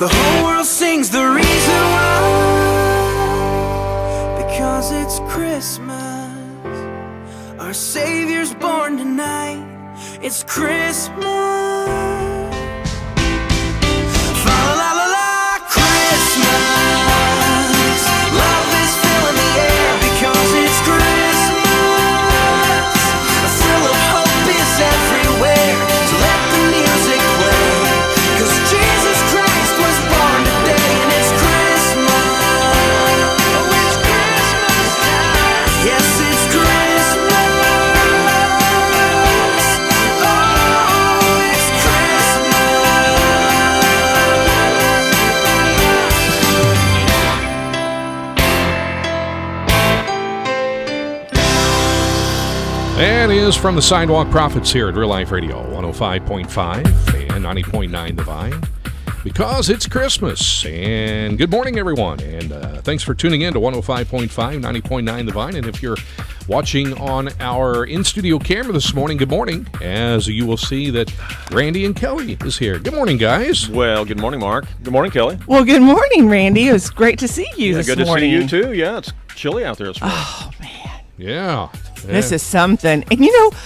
The whole world sings the reason why. Because it's Christmas. Our Savior's born tonight. It's Christmas. And is from the Sidewalk Prophets here at Real Life Radio 105.5 and 90.9 The Vine. Because it's Christmas. And good morning, everyone. And uh, thanks for tuning in to 105.5, 90.9 The Vine. And if you're watching on our in studio camera this morning, good morning. As you will see that Randy and Kelley is here. Good morning, guys. Well, good morning, Mark. Good morning, Kelley. Well, good morning, Randy. It was great to see you Yeah, this good morning. to see you too. Yeah, it's chilly out there this morning. Oh man, Yeah. This is something. And you know,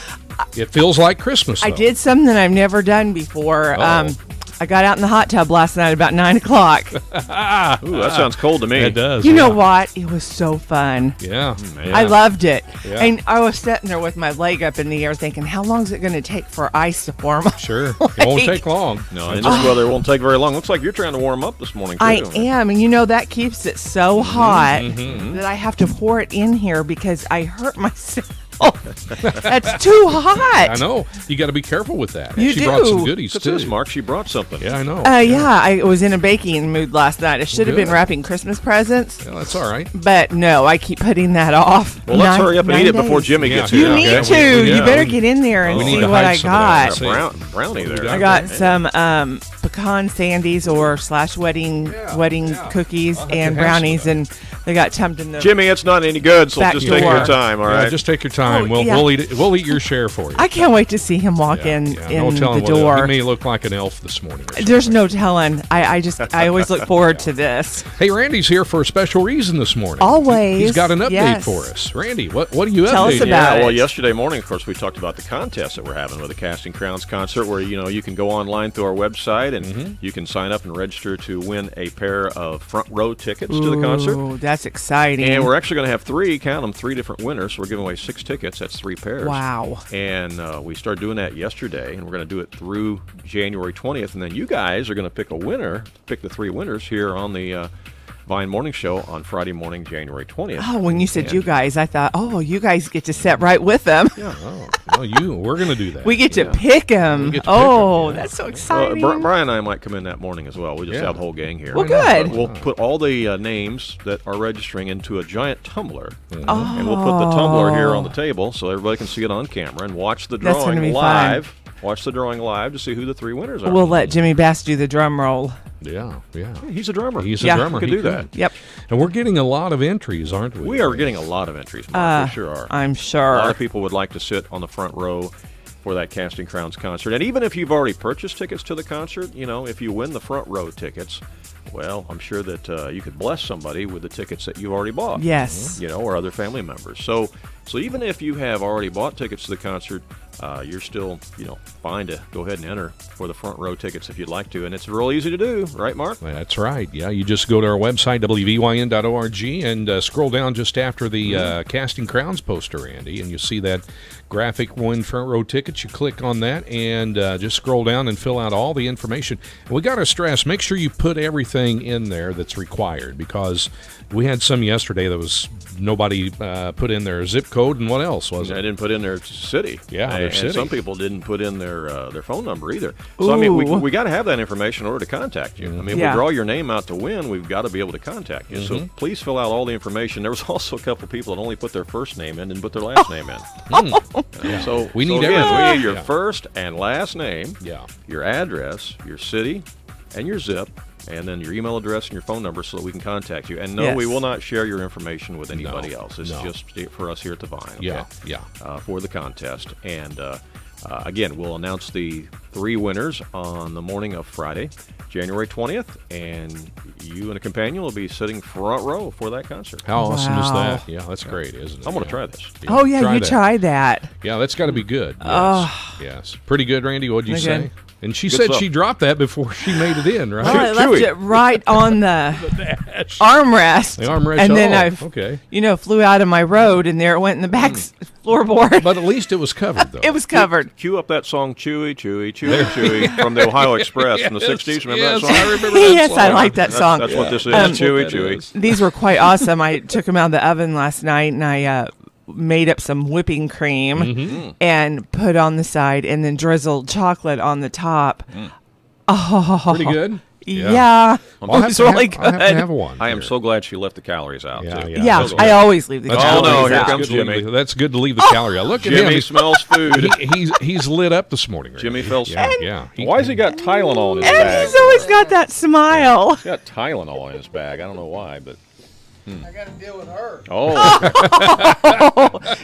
It feels like Christmas. I did something I've never done before. Um, I got out in the hot tub last night about nine o'clock. Ooh, that ah. sounds cold to me. It does. you know what? It was so fun. Yeah. Mm, I loved it. Yeah. And I was sitting there with my leg up in the air thinking, how long is it going to take for ice to form? Sure. It won't take long. No, in this weather, it won't take very long. Looks like you're trying to warm up this morning too. I am, and you know that keeps it so Mm-hmm, hot that I have to pour it in here because I hurt myself. That's too hot. I know. You got to be careful with that. You she brought some goodies What's too. this, Mark? She brought something. Yeah, I know. Uh, yeah, I was in a baking mood last night. I should have been wrapping Christmas presents, Yeah, that's all right. but no, I keep putting that off. Well, let's Nine- hurry up and nine eat it before. Jimmy Yeah, gets You here. yeah, need yeah, to. we- we- you better we- get in there and see what I some of that. got. Brown, brownie there. I got some um, pecan sandies or slash wedding wedding yeah. cookies and to have some brownies, of that. and they got tumped in the. Jimmy, it's not any good, so Back just take door. your time, all Yeah, right? just take your time. Oh, we'll yeah. we'll eat it. We'll eat your share for you. I can't wait to see him walk yeah, in yeah. in no the telling what- door. He may look like an elf this morning. There's no telling. I, I just I always look forward to this. Hey, Randy's here for a special reason this morning. Always, He's got an update yes. for us. Randy, what what do you Tell us update? about yeah, it. well, yesterday morning, of course, we talked about the contest that we're having with the Casting Crowns concert, where you know you can go online through our website and Mm-hmm. you can sign up and register to win a pair of front row tickets to the concert. That's exciting. And we're actually going to have three, count them, three different winners. So we're giving away six tickets. That's three pairs. Wow. And uh, we started doing that yesterday, and we're going to do it through January 20th. And then you guys are going to pick a winner, pick the three winners here on the uh, Vine Morning Show on Friday morning, January 20th. Oh, when you said And- you guys, I thought, oh, you guys get to sit right with them. Yeah. Oh, no, you. We're going to do that. We get to Yeah. pick them. We get to pick 'em, oh, yeah. that's so exciting. Bri- Brian and I might come in that morning as well. We just Yeah. have the whole gang here. Well, good. We'll put all the uh, names that are registering into a giant tumbler, oh. and we'll put the tumbler here on the table so everybody can see it on camera and watch the That's gonna drawing be fun. Live. Watch the drawing live to see who the three winners are. We'll let Jimmy Bass do the drum roll. Yeah, yeah. He's a drummer. He's a Yeah. drummer. He could He do that. Yep. And we're getting a lot of entries, aren't we? We are getting a lot of entries, Mark. Uh, we sure are. I'm sure. a lot of people would like to sit on the front row for that Casting Crowns concert. And even if you've already purchased tickets to the concert, you know, if you win the front row tickets, well, I'm sure that uh, you could bless somebody with the tickets that you've already bought. Yes. You know, or other family members. So, so even if you have already bought tickets to the concert, uh, you're still, you know, fine to go ahead and enter for the front row tickets if you'd like to. And it's real easy to do, right, Mark? That's right. Yeah, you just go to our website, wvyn.org, and uh, scroll down just after the uh, Casting Crowns poster, Andy, and you see that graphic one front row tickets. You click on that and uh, just scroll down and fill out all the information. And we got to stress make sure you put everything in there that's required because we had some yesterday that was nobody uh, put in their zip code and what else was it? I didn't put in their city. Yeah, and, their and city. some people didn't put in their uh, their phone number either. So I mean, we, we got to have that information in order to contact you. I mean, Yeah. we draw your name out to win, we've got to be able to contact you. So please fill out all the information. There was also a couple people that only put their first name in and put their last name in. Uh, So We so need again, everything. We need your Yeah. first and last name, Yeah. your address, your city, and your zip. And then your email address and your phone number so that we can contact you. And no, we will not share your information with anybody else. This no. is just for us here at the Vine. okay? Yeah, yeah. uh, for the contest. And uh, Uh, again, we'll announce the three winners on the morning of Friday, January 20th, and you and a companion will be sitting front row for that concert. How awesome is that? Yeah, that's great, isn't it? I'm going to Yeah. try this. Oh yeah, you that. try that. Yeah, that's got to be good. Yes. yes. Pretty good, Randy. What'd you Pretty say? good. And she Good said stuff. she dropped that before she made it in, right? Well, I left it right on the armrest. The armrest, And then I, okay. you know, flew out of my road, and there it went in the back s floorboard. But at least it was covered, though. it was covered. Cue up that song "Chewy, Chewy, Chewy, Chewy" from the Ohio Express from the '60s. Remember yes, that song? I remember that yes, song. I like that That's, song. that's what this is. Um, chewy, What that Chewy. is. These were quite awesome. I took them out of the oven last night, and I uh, made up some whipping cream Mm-hmm. and put on the side, and then drizzled chocolate on the top. Oh, Pretty good. Yeah, I'll it oh, have was really have, I'll have to uh, have one. I am here. so glad she left the calories out. Yeah, too. yeah. Yeah, So I always leave the That's Oh, no, calories here out. comes Good Jimmy. leave- That's good to leave the oh! calorie out. Look at Jimmy him. smells food. He, he's he's lit up this morning. Randy. Jimmy feels- Yeah, And- yeah. He- Why has he got Tylenol in his bag? And bag? he's always got that smile. He's got Tylenol in his bag. I don't know why, but I got to deal with her. oh,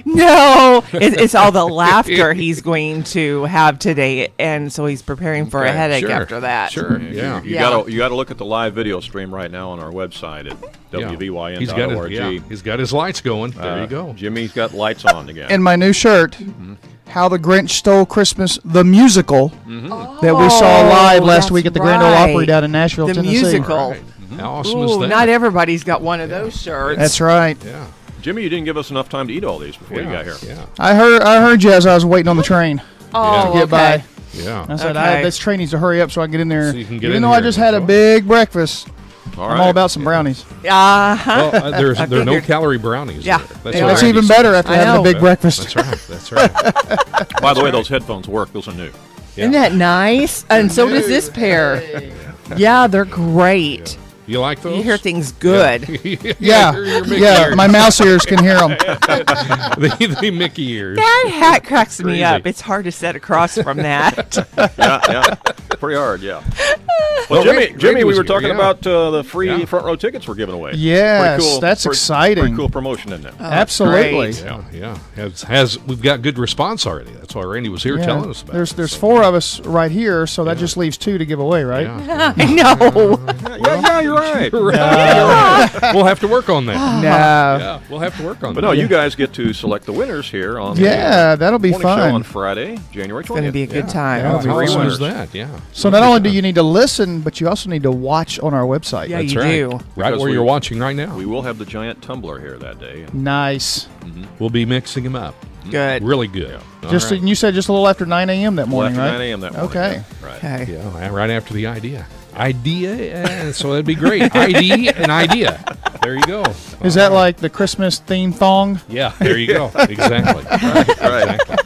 No, it, it's all the laughter he's going to have today, and so he's preparing for a headache sure, after that. Sure. Yeah. you Yeah. gotta you gotta look at the live video stream right now on our website at Yeah. wvyn.org. He's got his, yeah, he's got his lights going. There Uh, you go. Jimmy's got lights on again. In my new shirt, How the Grinch Stole Christmas, the musical that we saw Oh, live last week at the Grand Ole. Opry down in Nashville, The Tennessee. musical. Right. How awesome is that? not everybody's got one of those shirts. That's right. yeah. Jimmy, you didn't give us enough time to eat all these before yeah. you got here. Yeah. I heard I heard you as I was waiting on the train oh, to get okay. by. Yeah. I said, Okay. I, this train needs to hurry up so I can get in there. So you can get Even in though here I just had a big breakfast, All I'm all about some brownies. Uh-huh. Well, uh, there's there are no calorie brownies. Yeah. there. Yeah, what that's Randy even said. better after I having a know. big breakfast. That's right. That's right. By the way, those headphones work. Those are new. Isn't that nice? And so does this pair. Yeah, they're great. You like those? You hear things good. yeah. Yeah, your- your yeah. My mouse ears can hear them. the, the Mickey ears. That hat cracks me up. It's hard to set across from that. yeah, yeah. Pretty hard, yeah. Well, Well, Jimmy, Randy- Jimmy, Randy we was were here, talking yeah. about uh, the free Yeah. front row tickets we're giving away. Yes, cool, that's pretty- exciting. Pretty cool promotion, isn't it? Absolutely. great. Yeah, yeah. Has, has we've got good response already. That's why Randy was here Yeah. telling us about. There's it. there's So, four of us right here, so that just leaves two to give away, right? Yeah. I know. yeah, yeah, you're right. we'll have to work on that. No. Yeah, we'll have to work on But that. But no, you guys get to select the winners here on Yeah, that'll be morning show fun. on Friday, January 20th. It's going to be a good time. Yeah. How Three awesome winners. is that? Yeah. So not only do you need to listen, but you also need to watch on our website. Yeah, That's you right. do. Right Because where we- you're watching right now. We will have the giant tumbler here that day. Nice. Mm-hmm. We'll be mixing them up. Mm-hmm. Good. Really good. All Just right. and you said just a little after 9 a.m. that Well, morning, after right? 9 a.m. that morning. Okay. yeah, Right. Okay. Yeah, right after the idea. Idea. yeah, so that'd be great. ID and idea. There you go. Is that like the Christmas theme thong? Yeah, there you go. Exactly. Right. Right. Exactly.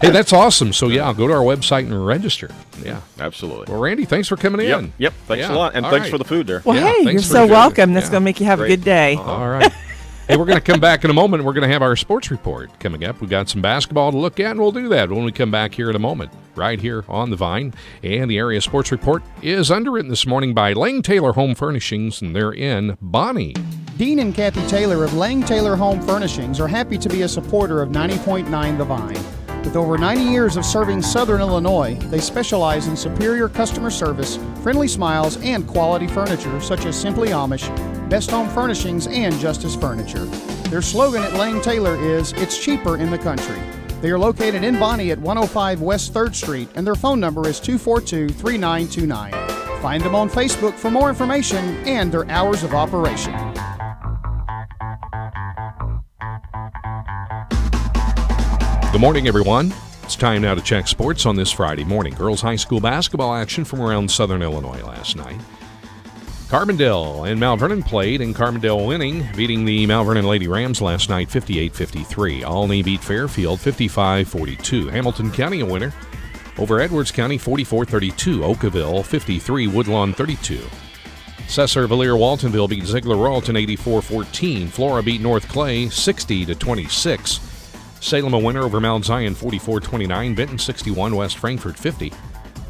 Hey, that's awesome. So yeah, go to our website and register. Yeah. Absolutely. Well, Randy, thanks for coming Yep. in. Yep. Thanks Yeah. a lot. And All thanks right. for the food there. Well, Yeah, hey, you're so welcome. That's yeah. going to make you have Great. a good day. All right. Hey, we're going to come back in a moment. We're going to have our sports report coming up. We've got some basketball to look at, and we'll do that when we come back here in a moment, right here on the Vine. And the area sports report is underwritten this morning by Lang Taylor Home Furnishings, and they're in Bonnie. Dean and Kathy Taylor of Lang Taylor Home Furnishings are happy to be a supporter of 90.9 The Vine. With over 90 years of serving Southern Illinois, they specialize in superior customer service, friendly smiles, and quality furniture such as Simply Amish, Best Home Furnishings, and Justice Furniture. Their slogan at Lang Taylor is It's cheaper in the country. They are located in Bonnie at 105 West 3rd Street, and their phone number is 242 3929. Find them on Facebook for more information and their hours of operation. Morning, everyone. It's time now to check sports on this Friday morning. Girls High School basketball action from around Southern Illinois last night. Carbondale and Mount Vernon played, and Carbondale winning, beating the Mount Vernon Lady Rams last night 58 53. Olney beat Fairfield 55 42. Hamilton County a winner over Edwards County 44 32. Okawville 53, Woodlawn 32. Sesser Valier Waltonville beat Zeigler Royalton 84 14. Flora beat North Clay 60 26. Salem a winner over Mount Zion 44 29. Benton 61. West Frankfort 50.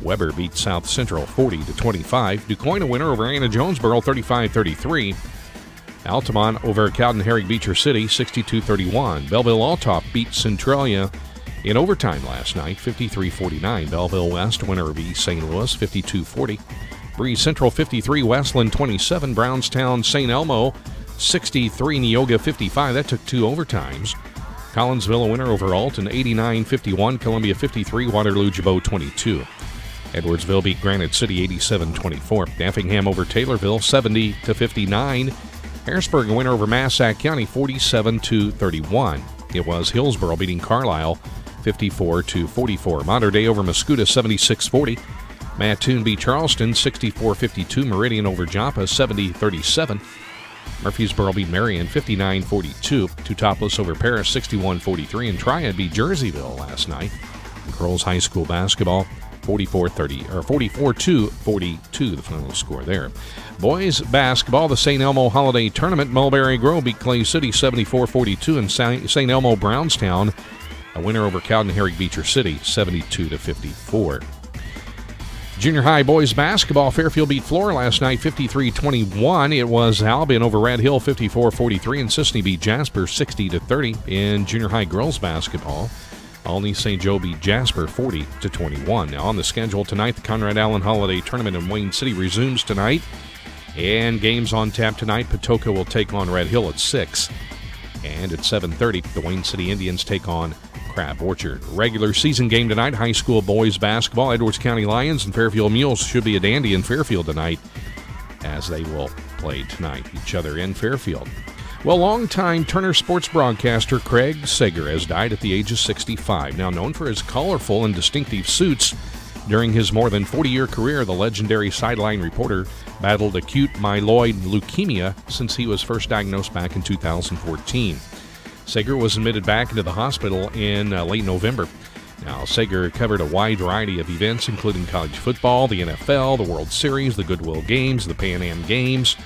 Webber beat South Central 40 25. DuQuoin a winner over Anna Jonesboro 35 33. Altamont over Cowden Herrick Beecher City 62 31. Belleville Althoff beat Centralia In overtime last night, 53-49, Belleville West winner of East St. Louis, 52-40. Breese Central 53, Westland 27, Brownstown St. Elmo 63, Neoga 55. That took two overtimes. Collinsville a winner over Alton 89-51, Columbia 53, Waterloo Gibault 22. Edwardsville beat Granite City 87-24. Effingham over Taylorville 70 59, Harrisburg a winner over Massac County 47 to 31. It was Hillsboro beating Carlisle 54 to 44. Mater Dei over Mascoutah 76 40. Mattoon beat Charleston 64 52. Meridian over Joppa 70 37. Murphysboro beat Marion 59 42. Teutopolis over Paris 61 43. And Triad beat Jerseyville last night. Girls High School basketball 44 30 or 44 to 42 the final score there boys basketball the st elmo holiday tournament mulberry grove beat clay city 74 42 and st elmo brownstown a winner over cowden herrick beecher city 72 to 54 Junior high boys basketball, Fairfield beat Flora last night 53 21. It was Albion over Red Hill 54 43, and Cisne beat Jasper 60 30. In junior high girls basketball, Olney St. Joe beat Jasper 40 to 21. Now on the schedule tonight, the Conrad Allen Holiday Tournament in Wayne City resumes tonight, and games on tap tonight. Patoka will take on Red Hill at six, and at 7:30, the Wayne City Indians take on Crab Orchard. Regular season game tonight, high school boys basketball. Edwards County Lions and Fairfield Mules should be a dandy in Fairfield tonight, as they will play tonight each other in Fairfield. Well, longtime Turner sports broadcaster Craig Sager has died at the age of 65. Now known for his colorful and distinctive suits, during his more than 40 year career, the legendary sideline reporter battled acute myeloid leukemia since he was first diagnosed back in 2014. Sager was admitted back into the hospital in uh, late November. Now, Sager covered a wide variety of events, including college football, the NFL, the World Series, the Goodwill Games, the Pan Am Games,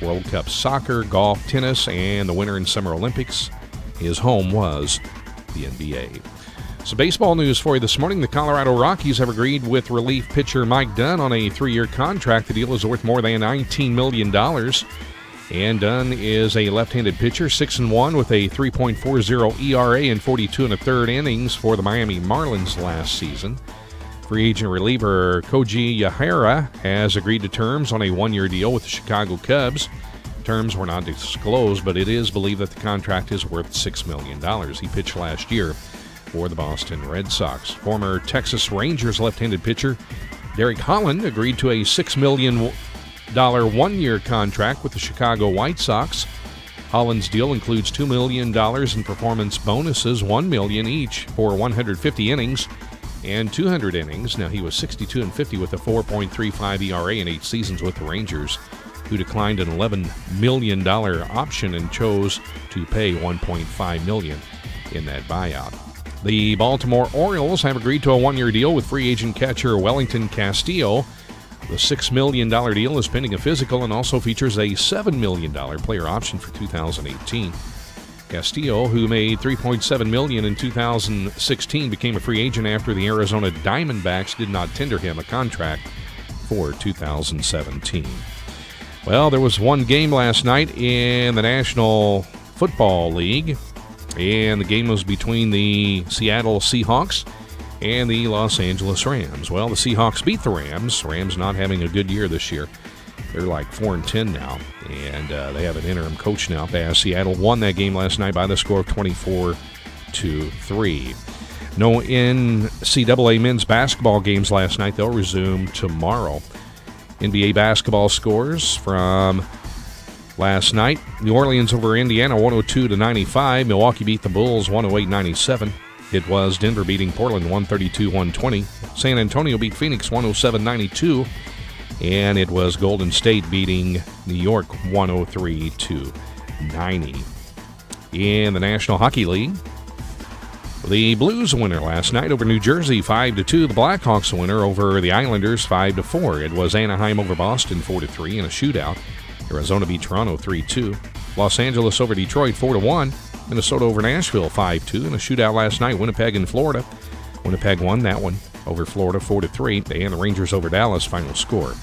World Cup soccer, golf, tennis, and the Winter and Summer Olympics. His home was the NBA. So, baseball news for you this morning. The Colorado Rockies have agreed with relief pitcher Mike Dunn on a three year contract. The deal is worth more than $19 million. And Dunn is a left-handed pitcher, 6 and 1 with a 3.40 ERA in 42 and a third innings for the Miami Marlins last season. Free agent reliever Koji Uehara has agreed to terms on a one-year deal with the Chicago Cubs. Terms were not disclosed, but it is believed that the contract is worth $6 million. He pitched last year for the Boston Red Sox. Former Texas Rangers left-handed pitcher Derek Holland agreed to a $6 million one year contract with the Chicago White Sox. Holland's deal includes $2 million in performance bonuses, $1 million each for 150 innings and 200 innings. Now he was 62 and 50 with a 4.35 ERA in eight seasons with the Rangers, who declined an 11 million dollar option and chose to pay 1.5 million in that buyout. The Baltimore Orioles have agreed to a one-year deal with free agent catcher Wellington Castillo. The $6 million deal is pending a physical and also features a $7 million player option for 2018. Castillo, who made 3.7 million in 2016, became a free agent after the Arizona Diamondbacks did not tender him a contract for 2017. Well, there was one game last night in the National Football League, and the game was between the Seattle Seahawks and the Los Angeles Rams. Well, the Seahawks beat the Rams. Rams not having a good year this year. They're like four and ten now, and uh, they have an interim coach now. As Seattle won that game last night by the score of 24 to three. No NCAA men's basketball games last night. They'll resume tomorrow. NBA basketball scores from last night. New Orleans over Indiana 102 to 95. Milwaukee beat the Bulls 108 97. It was Denver beating Portland 132 120. San Antonio beat Phoenix 107 92. And it was Golden State beating New York 103 to 90. In the National Hockey League, the Blues winner last night over New Jersey 5 to 2. The Blackhawks winner over the Islanders 5 to 4. It was Anaheim over Boston 4 to 3 in a shootout. Arizona beat Toronto 3 2. Los Angeles over Detroit 4 to 1. Minnesota over Nashville 5 2 in a shootout last night. Winnipeg and Florida. Winnipeg won that one over Florida 4 3. They And the Rangers over Dallas final score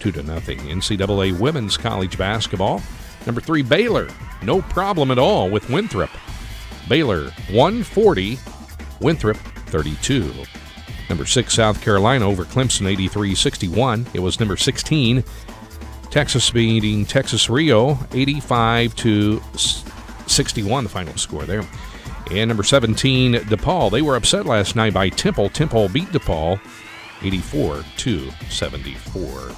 2 to nothing. NCAA women's college basketball. Number 3 Baylor. No problem at all with Winthrop. Baylor 140 Winthrop 32. Number 6 South Carolina over Clemson 83-61. It was number 16 Texas beating Texas Rio 85 to 61 the final score there. And number 17 DePaul, they were upset last night by Temple. Temple beat DePaul 84 to 74.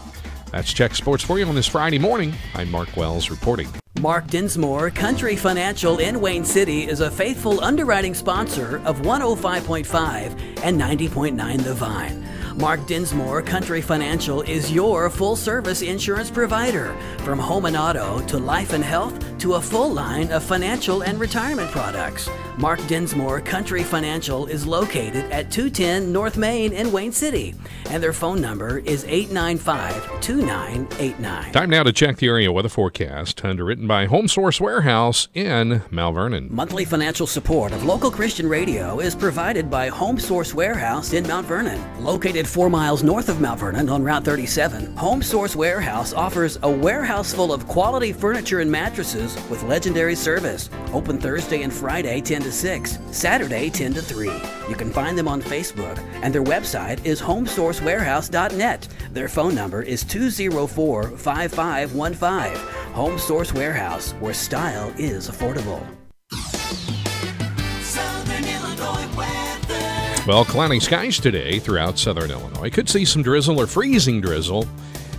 That's Check Sports for you on this Friday morning. I'm Mark Wells reporting. Mark Dinsmore, Country Financial in Wayne City, is a faithful underwriting sponsor of 105.5 and 90.9 The Vine. Mark Dinsmore, Country Financial, is your full service insurance provider. From home and auto to life and health to a full line of financial and retirement products. Mark Dinsmore, Country Financial, is located at 210 North Main in Wayne City, and their phone number is 895 2989. Time now to check the area weather forecast, underwritten by Home Source Warehouse in Mount Vernon. Monthly financial support of local Christian radio is provided by Home Source Warehouse in Mount Vernon. Located four miles north of Mount Vernon on Route 37, Home Source Warehouse offers a warehouse full of quality furniture and mattresses with legendary service. Open Thursday and Friday 10 to 6, Saturday 10 to 3. You can find them on Facebook, and their website is homesourcewarehouse.net. Their phone number is 204 5515. Home Source Warehouse, where style is affordable. Well, cloudy skies today throughout southern Illinois. Could see some drizzle or freezing drizzle,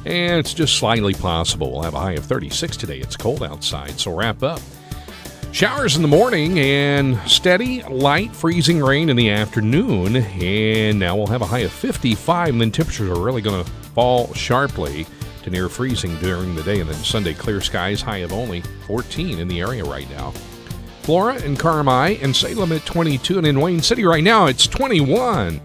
and it's just slightly possible. We'll have a high of 36 today. It's cold outside, so wrap up. Showers in the morning and steady, light freezing rain in the afternoon. And now we'll have a high of 55, and then temperatures are really going to fall sharply to near freezing during the day. And then Sunday, clear skies, high of only 14 in the area right now. Flora and Carmi and Salem at 22, and in Wayne City right now it's 21.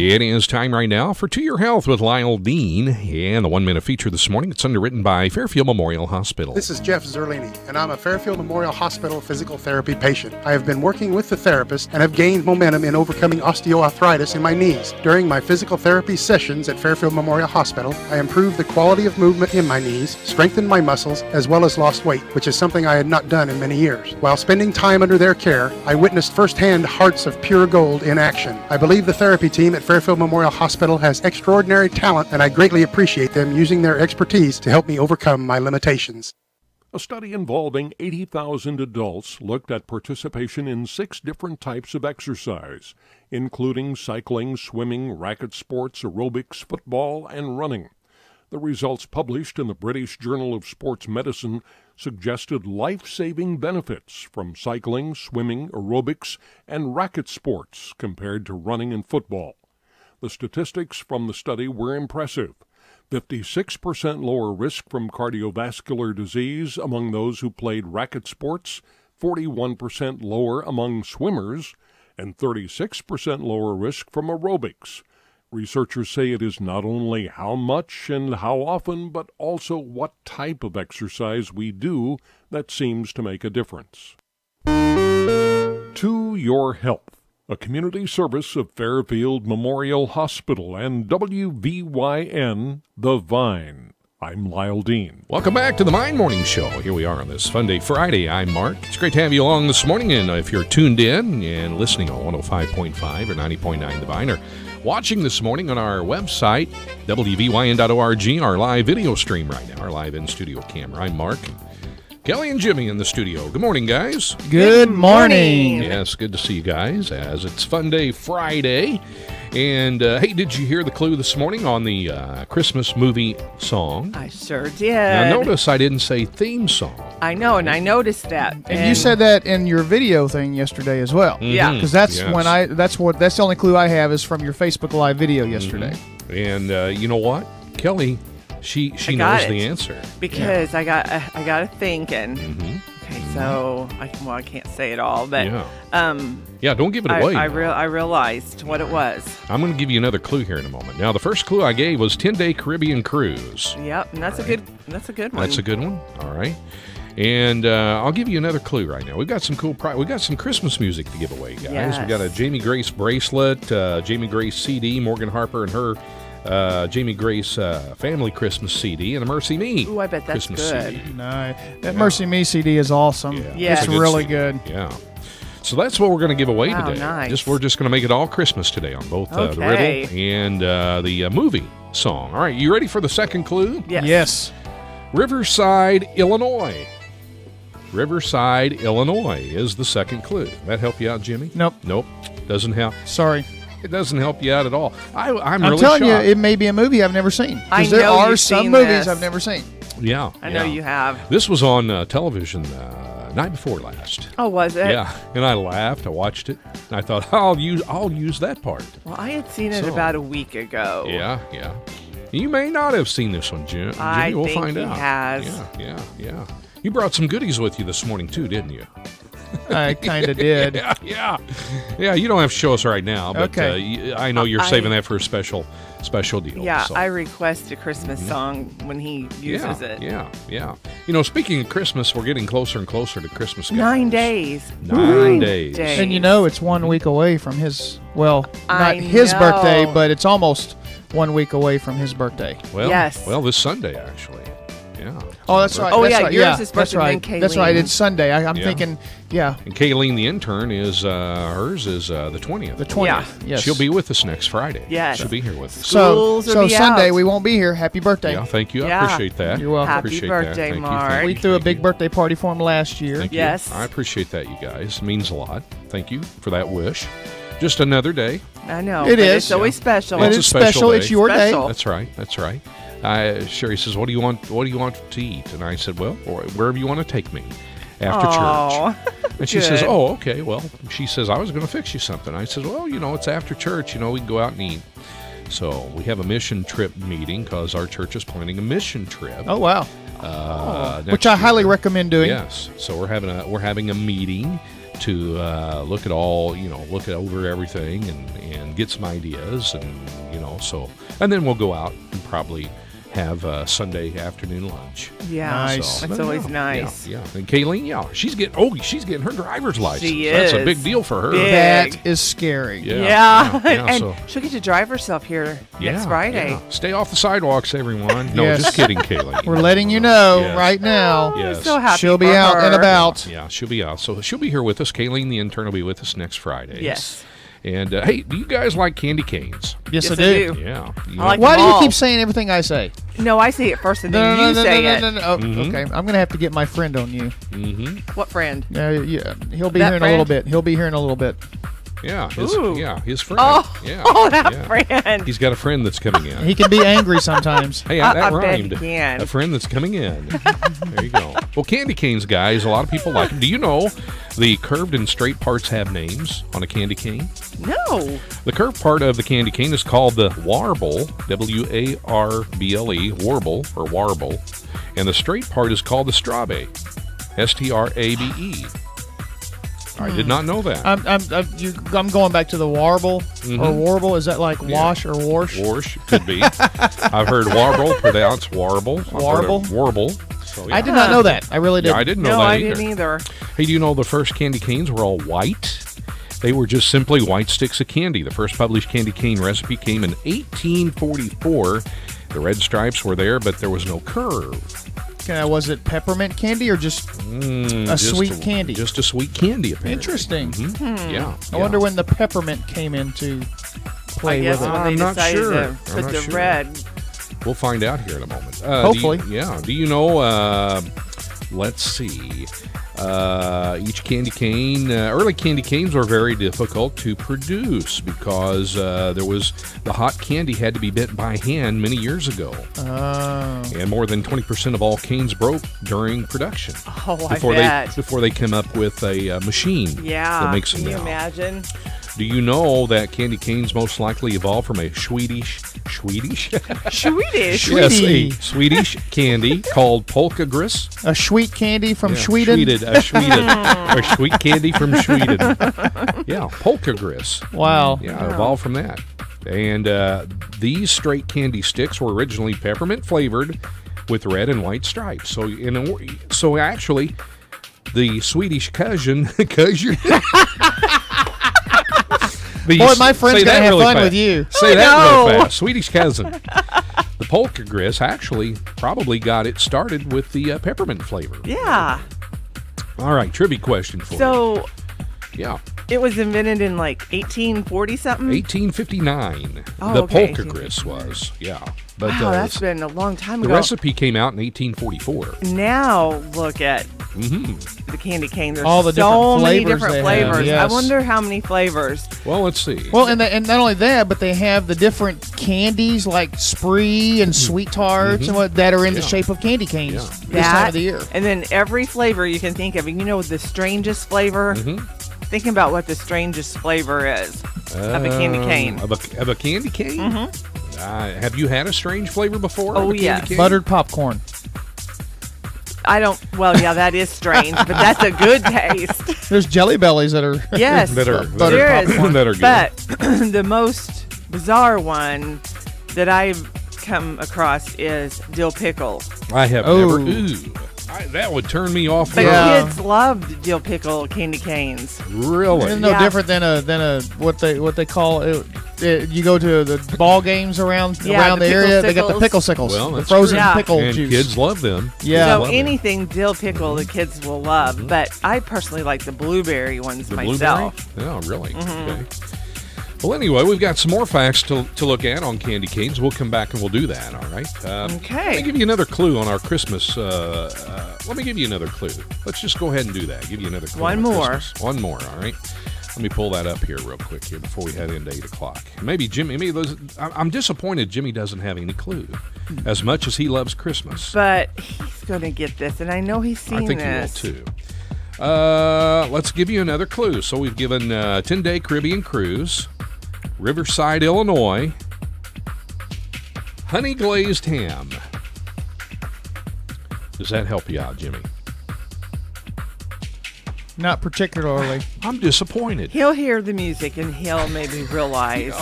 It is time right now for To Your Health with Lyle Dean. And the one minute feature this morning, it's underwritten by Fairfield Memorial Hospital. This is Jeff Zerlini, and I'm a Fairfield Memorial Hospital physical therapy patient. I have been working with the therapist and have gained momentum in overcoming osteoarthritis in my knees. During my physical therapy sessions at Fairfield Memorial Hospital, I improved the quality of movement in my knees, strengthened my muscles, as well as lost weight, which is something I had not done in many years. While spending time under their care, I witnessed firsthand hearts of pure gold in action. I believe the therapy team at Fairfield Memorial Hospital has extraordinary talent, and I greatly appreciate them using their expertise to help me overcome my limitations. A study involving 80,000 adults looked at participation in six different types of exercise, including cycling, swimming, racket sports, aerobics, football, and running. The results published in the British Journal of Sports Medicine suggested life saving benefits from cycling, swimming, aerobics, and racket sports compared to running and football. The statistics from the study were impressive. 56% lower risk from cardiovascular disease among those who played racket sports, 41% lower among swimmers, and 36% lower risk from aerobics. Researchers say it is not only how much and how often, but also what type of exercise we do that seems to make a difference. To Your Health, a community service of Fairfield Memorial Hospital and WVYN The Vine. I'm Lyle Dean. Welcome back to the Vine Morning Show. Here we are on this Fun Day Friday. I'm Mark. It's great to have you along this morning. And if you're tuned in and listening on 105.5 or 90.9 The Vine or watching this morning on our website, WVYN.org, our live video stream right now, our live in studio camera. I'm Mark. Kelley and Jimmy in the studio. Good morning, guys. Good morning. Yes, good to see you guys as it's Fun Day Friday. And uh, hey, did you hear the clue this morning on the uh, Christmas movie song? I sure did. Now, notice I didn't say theme song. I know, and I noticed that. And you said that in your video thing yesterday as well. Yeah. Because that's Yes. when I that's what that's the only clue I have is from your Facebook Live video yesterday. And uh, you know what, Kelley, she she I knows the answer. because I got uh, I got a thinking. Mhm. Okay, so I well I can't say it all, but Yeah. um, Yeah, don't give it I away. I, now. real I realized what it was. I'm going to give you another clue here in a moment. Now, the first clue I gave was 10 day Caribbean cruise. Yep, and that's a good that's a good one. That's a good one. All right. And uh, I'll give you another clue right now. We've got some cool. Pri- we got some Christmas music to give away, guys. We got a Jamie Grace bracelet, uh, Jamie Grace CD, Morgan Harper and her uh, Jamie Grace uh, Family Christmas CD, and a MercyMe Ooh, I bet that's Christmas good. CD. No, that MercyMe CD is awesome. Yeah. It's a good really CD. good. Yeah. So that's what we're going to give away Wow, today. nice. Just we're just going to make it all Christmas today on both uh, the riddle and uh, the uh, movie song. All right, you ready for the second clue? Yes. Yes. Riverside, Illinois. Riverside, Illinois is the second clue. That help you out, Jimmy? Nope. Nope. Doesn't help. Sorry. It doesn't help you out at all. I, I'm, I'm really telling shocked. you, it may be a movie I've never seen. 'Cause I there know are you've some seen movies this. I've never seen. yeah, I know yeah. you have. This was on uh, television uh, night before last. Oh, was it? Yeah, and I laughed. I watched it, and I thought I'll use I'll use that part. Well, I had seen it So- about a week ago. Yeah, yeah. You may not have seen this one, Jim. Jimmy. I we'll think find he out. has. Yeah, yeah, yeah. You brought some goodies with you this morning too, didn't you? I kind of did. Yeah, yeah, yeah. You don't have to show us right now, but Okay. uh, I know you're I- saving that for a special special deal. Yeah, so. I request a Christmas song when he yeah, uses it. Yeah, yeah. You know, speaking of Christmas, we're getting closer and closer to Christmas. guys. Nine days. Nine days. days. And you know, it's one week away from his, well, not I his birthday, but it's almost one week away from his birthday. Well, Yes. well, this Sunday actually. Yeah. Oh, that's right. Oh, that's yeah, right. yours yeah, is that's to right. be That's right. It's Sunday. I, I'm Yeah. thinking, yeah, And Kayleen, the intern, is uh, hers is uh, the twentieth. the 20th. Yes. She'll be with us next Friday. Yeah. She'll be here with us. so, Schools will so Sunday out. we won't be here. Happy birthday. Yeah, thank you. I Yeah. appreciate that. You're welcome. Happy appreciate birthday, that. Thank you, Mark. thank We you, threw a big you. birthday party for him last year. Thank you. Yes. I appreciate that, you guys. It means a lot. Thank you for that wish. Just another day. I know. It but is. It's always special. It's a it's special special. day. It's your Special. day. That's right. That's right. Uh, Sherry says, "What do you want? What do you want to eat?" And I said, "Well, or wherever you want to take me after Aw, church." And she says, "Oh, okay. Well," she says, "I was going to fix you something." I said, "Well, you know, it's after church. You know, we can go out and eat." So we have a mission trip meeting because our church is planning a mission trip. Oh wow. uh, next Which I highly year. recommend doing. Yes. So we're having a we're having a meeting to uh, look at all you know look at over everything and and get some ideas and you know so and then we'll go out and probably have a Sunday afternoon lunch. Yeah. Nice. That's always yeah, nice. Yeah, yeah. And Kayleen, yeah, she's getting oh she's getting her driver's license. She That's a big deal for her. Big. That is scary. Yeah. Yeah. yeah, yeah, and so- she'll get to drive herself here Yeah, next Friday. yeah. Stay off the sidewalks, everyone. No, Yes. just kidding, Kayleen. We're letting you know Yes. right now. Oh, I'm Yes. so happy. She'll be for out and about. Yeah, she'll be out. So she'll be here with us. Kayleen, the intern, will be with us next Friday. Yes. And uh, hey, do you guys like candy canes? Yes, Yes, I I do. do. Yeah. You I like Why them do you all. keep saying everything I say? No, I say it first and then no, you no, say no, it. no, no, no. Oh, Mhm. Okay, I'm gonna have to get my friend on you. Mm-hmm. What friend? Yeah, yeah. He'll be That here in a little bit. He'll be here in a little bit. Yeah. His, Ooh. yeah. His friend. Oh, yeah. oh, that yeah. friend. He's got a friend that's coming in. He can be angry sometimes. Hey, I- that I bet rhymed. he can. A friend that's coming in. there you go. Well, candy canes, guys, a lot of people like them. Do you know the curved and straight parts have names on a candy cane? No. The curved part of the candy cane is called the warble, W A R B L E, warble or warble, and the straight part is called the strabe. S T R A B E. I did not know that. I'm, I'm, I'm, you, I'm going back to the warble or Mhm. warble. Is that like Yeah. wash or wash? Warsh could be. I've heard warble pronounced warble. I've heard Warble? of Warble. So, yeah. I did not know that. I really did. Yeah, I didn't know No, that I either. didn't either. Hey, do you know the first candy canes were all white? They were just simply white sticks of candy. The first published candy cane recipe came in 1844. The red stripes were there, but there was no curve. Uh, was it peppermint candy or just? Mm, A just sweet candy. Just a sweet candy, apparently. Interesting. Mhm. Yeah. I yeah. wonder when the peppermint came into play I guess with it. they I'm not decided sure. to I'm put not the sure. red. We'll find out here in a moment. Uh, Hopefully. Do you, yeah. Do you know? Uh, let's see. Uh, each candy cane, uh, early candy canes were very difficult to produce because uh, there was the hot candy had to be bent by hand many years ago, Oh. and more than twenty percent of all canes broke during production Oh, I before bet. they before they come up with a uh, machine yeah. that makes them Can you now. imagine? Do you know that candy canes most likely evolved from a Swedish Swedish Swedish. yes, a Swedish candy called polka gris? A sweet candy from Yeah, Sweden. Sweden, uh, Sweden, or sweet candy from Sweden. Yeah, polka gris. Wow. Yeah, evolved from that. And uh, these straight candy sticks were originally peppermint flavored with red and white stripes. So, in a, so actually, the Swedish cousin, cousin, But Boy, my friend's say gonna have really fun fast. with you. Say I that real know. fast. Swedish cousin. the polka grist actually probably got it started with the uh, peppermint flavor. Yeah. All right, trivia question for you. So you. Yeah, it was invented in like 1840 something. 1859. Oh, the okay, polka grist was. Yeah, but Wow, uh, that's been a long time the ago. The recipe came out in 1844. now look at hmm the candy cane. There's All the so different many flavors different they have, flavors. yes. I wonder how many flavors. Well, let's see. Well, and, they, and not only that, but they have the different candies like spree and sweet tarts and what that are in the shape of candy canes Yeah. this that, time of the year. And then every flavor you can think of. And you know the strangest flavor? Thinking about what the strangest flavor is of a candy Um, cane. Of a, of a candy cane? Mm-hmm. Uh, have you had a strange flavor before? of Oh, a candy yes. cane? Buttered popcorn. I don't, well, yeah, that is strange, but that's a good taste. There's jelly bellies that are Yes. That are, Buttered that There are, is, that are good. But the most bizarre one that I've come across is dill pickle. I have Oh. never. Ooh, I, that would turn me off. But Yeah. kids loved dill pickle candy canes. Really? It's no Yeah. different than a than a what they what they call it. it- you go to the ball games around Yeah, around the the, area. They got the pickle pickle sickles, Well, the that's frozen true. Yeah. pickle and juice. kids love them. Yeah. so love it. anything dill pickle the kids will love. But I personally like the blueberry ones The myself. blueberry? Oh, really? Mm-hmm. Okay. Well, anyway, we've got some more facts to, to look at on candy canes. We'll come back and we'll do that. All right. Uh, Okay. Let me give you another clue on our Christmas. Uh, uh, let me give you another clue. Let's just go ahead and do that. Give you another clue. One on more. Christmas. One more. All right. Let me pull that up here real quick here before we head into eight o'clock. Maybe Jimmy. Maybe those. I'm disappointed Jimmy doesn't have any clue. As much as he loves Christmas, But he's going to get this, and I know he's seen I think this. he will too. Uh, let's give you another clue. So we've given uh, 10 day Caribbean cruise, Riverside, Illinois, honey glazed ham. Does that help you out, Jimmy? Not particularly. I'm disappointed. He'll hear the music and he'll maybe realize.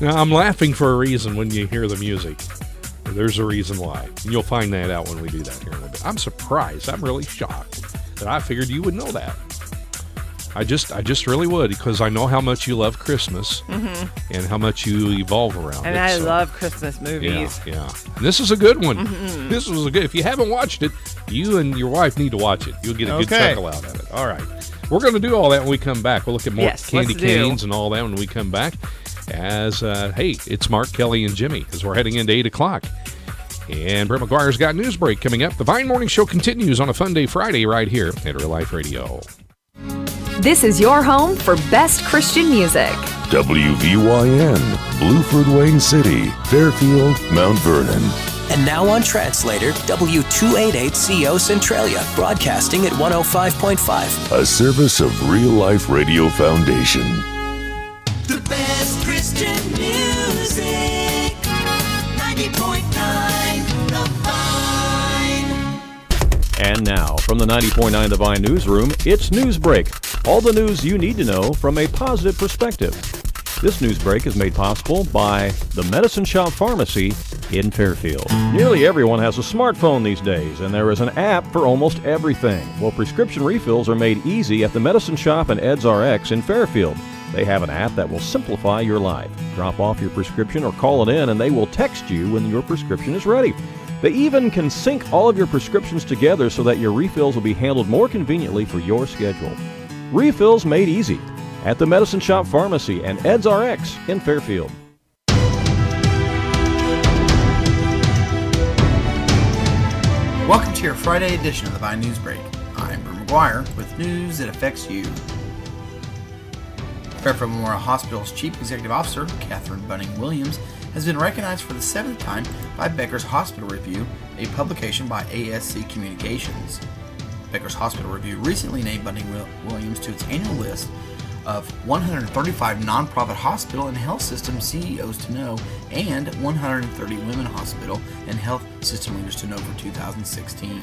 Now, I'm laughing for a reason when you hear the music. There's a reason why. And you'll find that out when we do that here in a bit. I'm surprised. I'm really shocked that I figured you would know that. I just I just really would because I know how much you love Christmas and how much you evolve around Mm-hmm. and it. I so- love Christmas movies. yeah. And this is a good one. Mm-hmm. This was a good. If you haven't watched it, you and your wife need to watch it. You'll get a good chuckle out of it. All right, we're going to do all that when we come back. We'll look at more Yes, candy let's do. canes and all that when we come back. As uh, hey, it's Mark Kelley and Jimmy as we're heading into eight o'clock. And Brett McGuire's got news break coming up. The Vine Morning Show continues on a fun day Friday right here at Real Life Radio. This is your home for best Christian music. WVYN, Bluford, Wayne City, Fairfield, Mount Vernon. And now on Translator, W288CO Centralia, broadcasting at 105.5. A service of Real Life Radio Foundation. The best Christian music. 90.9 And now, from the 90.9 The Vine Newsroom, it's News Break. All the news you need to know from a positive perspective. This news break is made possible by the Medicine Shop Pharmacy in Fairfield. Nearly everyone has a smartphone these days, and there is an app for almost everything. Well, prescription refills are made easy at the Medicine Shop and Eds RX in Fairfield. They have an app that will simplify your life. Drop off your prescription or call it in, and they will text you when your prescription is ready. They even can sync all of your prescriptions together so that your refills will be handled more conveniently for your schedule. Refills made easy at the Medicine Shop Pharmacy and Eds RX in Fairfield. Welcome to your Friday edition of the Vine News Break. I'm Brett McGuire with news that affects you. Fairfield Memorial Hospital's Chief Executive Officer, Catherine Bunting Williams, has been recognized for the seventh time by Becker's Hospital Review, a publication by ASC Communications. Becker's Hospital Review recently named Bunting Wil- Williams to its annual list of 135 nonprofit hospital and health system CEOs to know and 130 women hospital and health system leaders to know for 2016.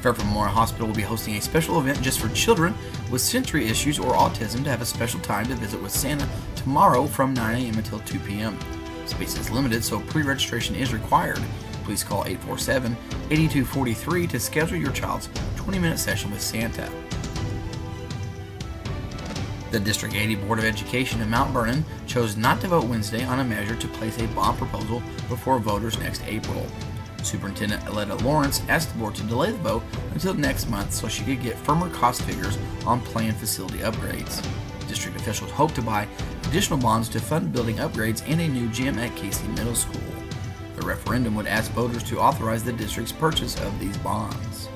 Fairfield Memorial Hospital will be hosting a special event just for children with sensory issues or autism to have a special time to visit with Santa tomorrow from 9 a.m. until 2 p.m. Space is limited, so pre registration is required. Please call 847 8243 to schedule your child's 20 minute session with Santa. The District 80 Board of Education in Mount Vernon chose not to vote Wednesday on a measure to place a bond proposal before voters next April. Superintendent Aletta Lawrence asked the board to delay the vote until next month so she could get firmer cost figures on planned facility upgrades. District officials hope to buy additional bonds to fund building upgrades and a new gym at Casey Middle School. The referendum would ask voters to authorize the district's purchase of these bonds.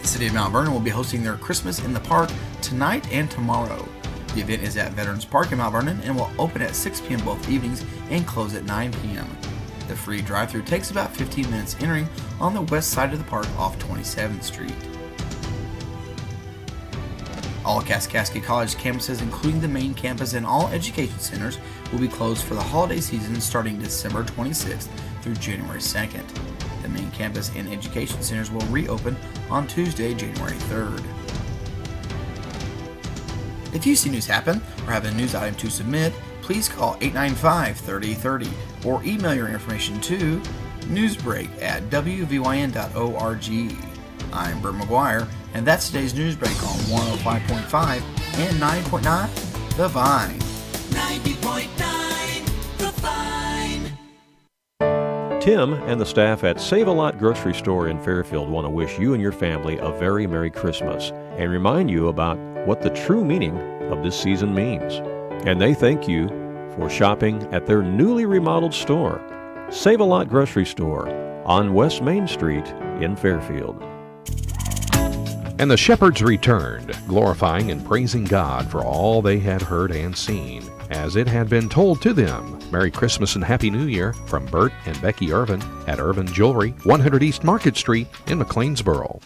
The city of Mount Vernon will be hosting their Christmas in the Park tonight and tomorrow. The event is at Veterans Park in Mount Vernon and will open at 6 p.m. both evenings and close at 9 p.m. The free drive through takes about 15 minutes entering on the west side of the park off 27th Street. All Kaskaskia College campuses, including the main campus and all education centers, will be closed for the holiday season starting December 26th through January 2nd. The main campus and education centers will reopen on Tuesday, January 3rd. If you see news happen or have a news item to submit, please call 895 3030 or email your information to newsbreak at wvyn.org. I'm Brett McGuire, and that's today's Newsbreak on 105.5 and 9.9 The Vine. 90.9 The Vine. Tim and the staff at Save a Lot Grocery Store in Fairfield want to wish you and your family a very Merry Christmas and remind you about what the true meaning of this season means. And they thank you for shopping at their newly remodeled store, Save a Lot Grocery Store on West Main Street in Fairfield. And the shepherds returned, glorifying and praising God for all they had heard and seen, as it had been told to them. Merry Christmas and Happy New Year from Bert and Becky Irvin at Irvin Jewelry, 100 East Market Street in McLeansboro.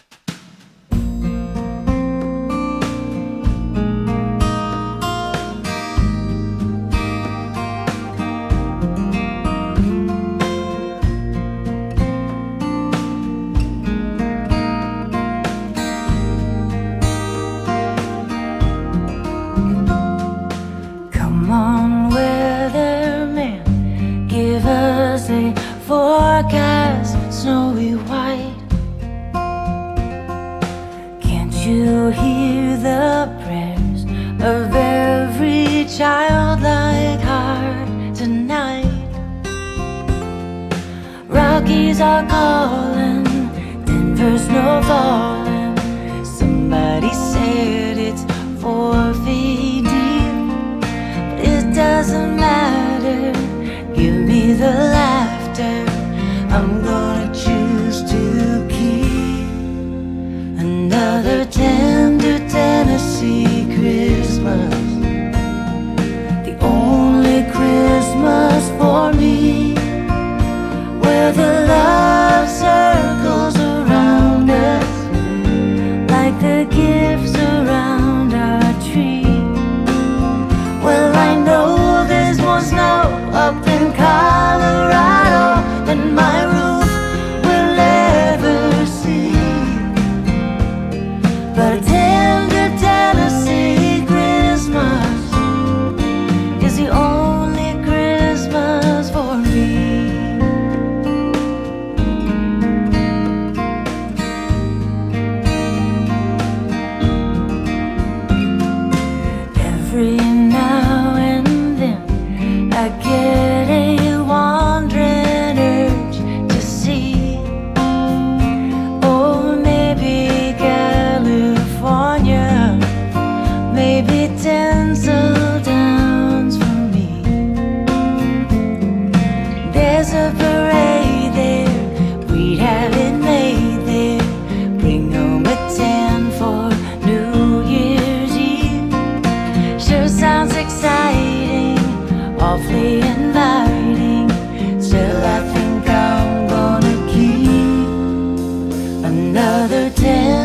Another tender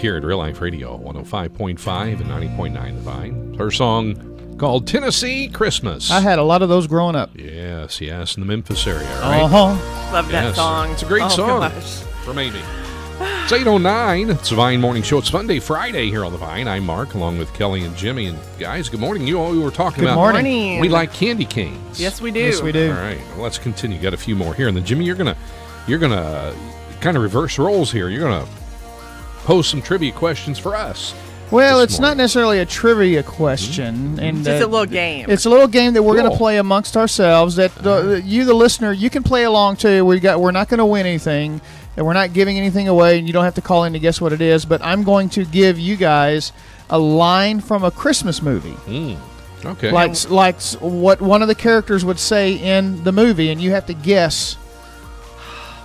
here at Real Life Radio 105.5 and 90.9 The Vine. Her song called Tennessee Christmas. I had a lot of those growing up. Yes, yes, in the Memphis area. Right? Uh huh. Love that song. It's a great Oh, song gosh. from Amy. It's 8.09. It's the Vine Morning Show. It's Funday, Friday here on the Vine. I'm Mark, along with Kelley and Jimmy. And guys, good morning. You all we were talking Good about. morning. We like candy canes. Yes, we do. Yes, we do. All right, well, let's continue. Got a few more here, and then Jimmy, you're gonna, you're gonna kind of reverse roles here. You're gonna pose some trivia questions for us. Well, this it's not necessarily a trivia question, Mm-hmm. and Just uh, a little game. It's a little game that we're going to play amongst ourselves. That uh, that you, the listener, you can play along too. We got. We're not going to win anything, and we're not giving anything away. And you don't have to call in to guess what it is. But I'm going to give you guys a line from a Christmas movie, Mm. Okay. like like what one of the characters would say in the movie, and you have to guess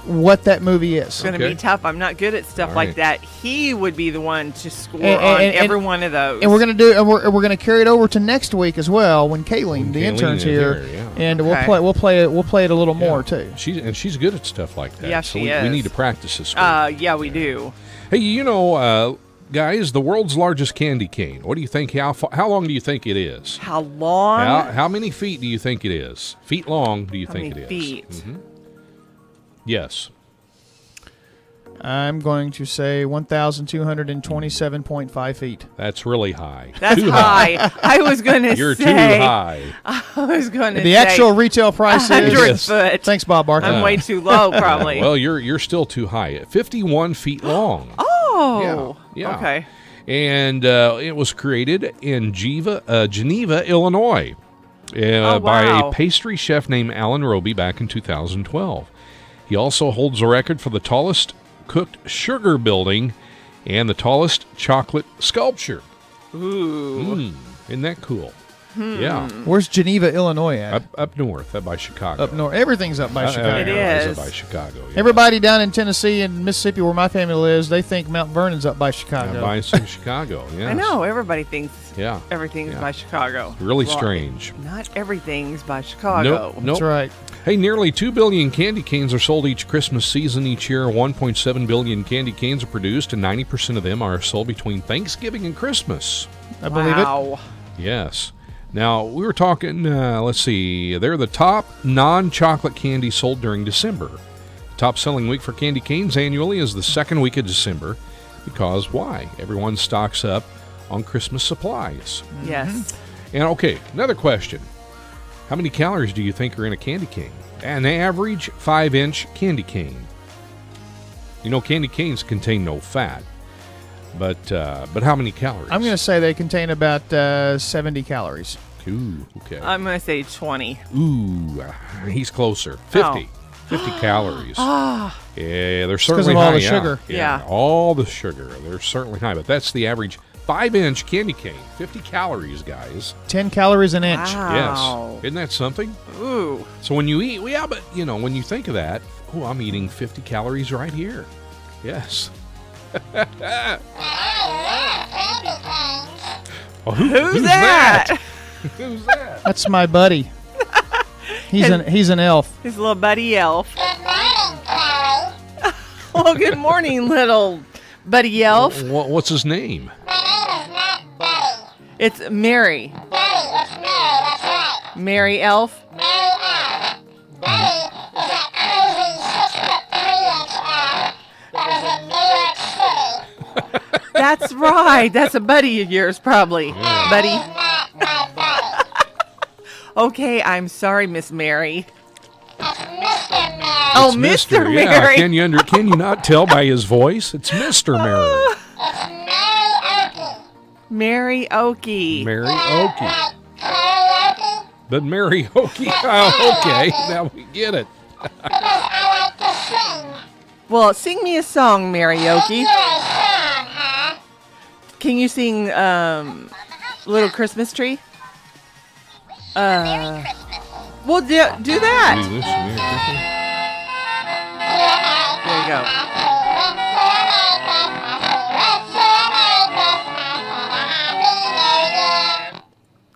what that movie is. It's going to Okay. be tough. I'm not good at stuff All like right. that. He would be the one to score And- on and- every one of those. And we're gonna do, and we're, we're gonna carry it over to next week as well when Kayleen, When the Kayleen intern's here, here, yeah. and we'll play, we'll play it, we'll play it a little more too. She's and she's good at stuff like that. Yeah, so she we, we need to practice this. week. Uh, yeah, we do. hey, you know, uh, guys, the world's largest candy cane. What do you think? How fa- how long do you think it is? How long? How, how many feet do you think it is? Feet long? Do you How think many it is? feet? Mhm. Yes. I'm going to say 1,227.5 feet. That's really high. That's Too high. I was going to say. You're too high. I was going to say The actual retail price is 100 foot. Thanks, Bob Barker. I'm way too low, probably. Well, you're you're still too high. 51 feet long. oh. Yeah, yeah. Okay. and uh, it was created in Geneva, uh, Geneva, Illinois, uh, Oh, by a pastry chef named Alan Roby back in 2012. He also holds the record for the tallest cooked sugar building and the tallest chocolate sculpture. Ooh. Mm, isn't that cool? Hmm. Yeah, Where's Geneva, Illinois at? up up north, up by Chicago. Up north. Everything's up by Uh, Chicago. Yeah, it's up by Chicago. yeah. Everybody down in Tennessee and Mississippi, where my family lives, they think Mount Vernon's up by Uh, Chicago. by Chicago. Yeah, I know. Everybody thinks Yeah, everything's Yeah. by Chicago. really Well, strange. Not everything's by Chicago. Nope, nope. That's right. Hey, nearly 2 billion candy canes are sold each Christmas season. Each year, 1.7 billion candy canes are produced, and 90% of them are sold between Thanksgiving and Christmas. I believe it. wow. Yes. Now, we were talking, uh, let's see, they're the top non chocolate candy sold during December. The top selling week for candy canes annually is the second week of December because why? Everyone stocks up on Christmas supplies. Yes. And okay, another question. How many calories do you think are in a candy cane? An average 5 inch candy cane. You know, candy canes contain no fat. But uh, but how many calories? I'm going to say they contain about uh, 70 calories. Ooh, okay. I'm going to say 20. Ooh, uh, he's closer. 50. 50 calories. Ah. Yeah, they're 'cause certainly of all high. the yeah. sugar. Yeah. all the sugar. They're certainly high, but that's the average 5 inch candy cane. 50 calories, guys. 10 calories an inch. Wow. Yes. Isn't that something? Ooh. So when you eat, well, yeah, but you know, when you think of that, oh, I'm eating 50 calories right here. Yes. Oh, who- Who's, that? who's that? That's my buddy. He's an he's an elf. His little buddy elf. well, good morning, little buddy elf. Wha- What's his name? It's Mary. Mary it's Mary, that's right. Mary Elf. Elf. Mary, it's Mary. That's right. That's a buddy of yours, probably. Yeah. Buddy. okay, I'm sorry, Miss Mary. Oh, It's Mr. Yeah, Mary. can you under, can you not tell by his voice? It's Mr. Mary. Mary Okie. Mary Okie. But Mary Okie. Oh, okay, now we get it. Well, sing me a song, Mary Okie. Can you sing um, Little Christmas Tree? Uh, well, do, do that. Ooh, this is Mary There you go.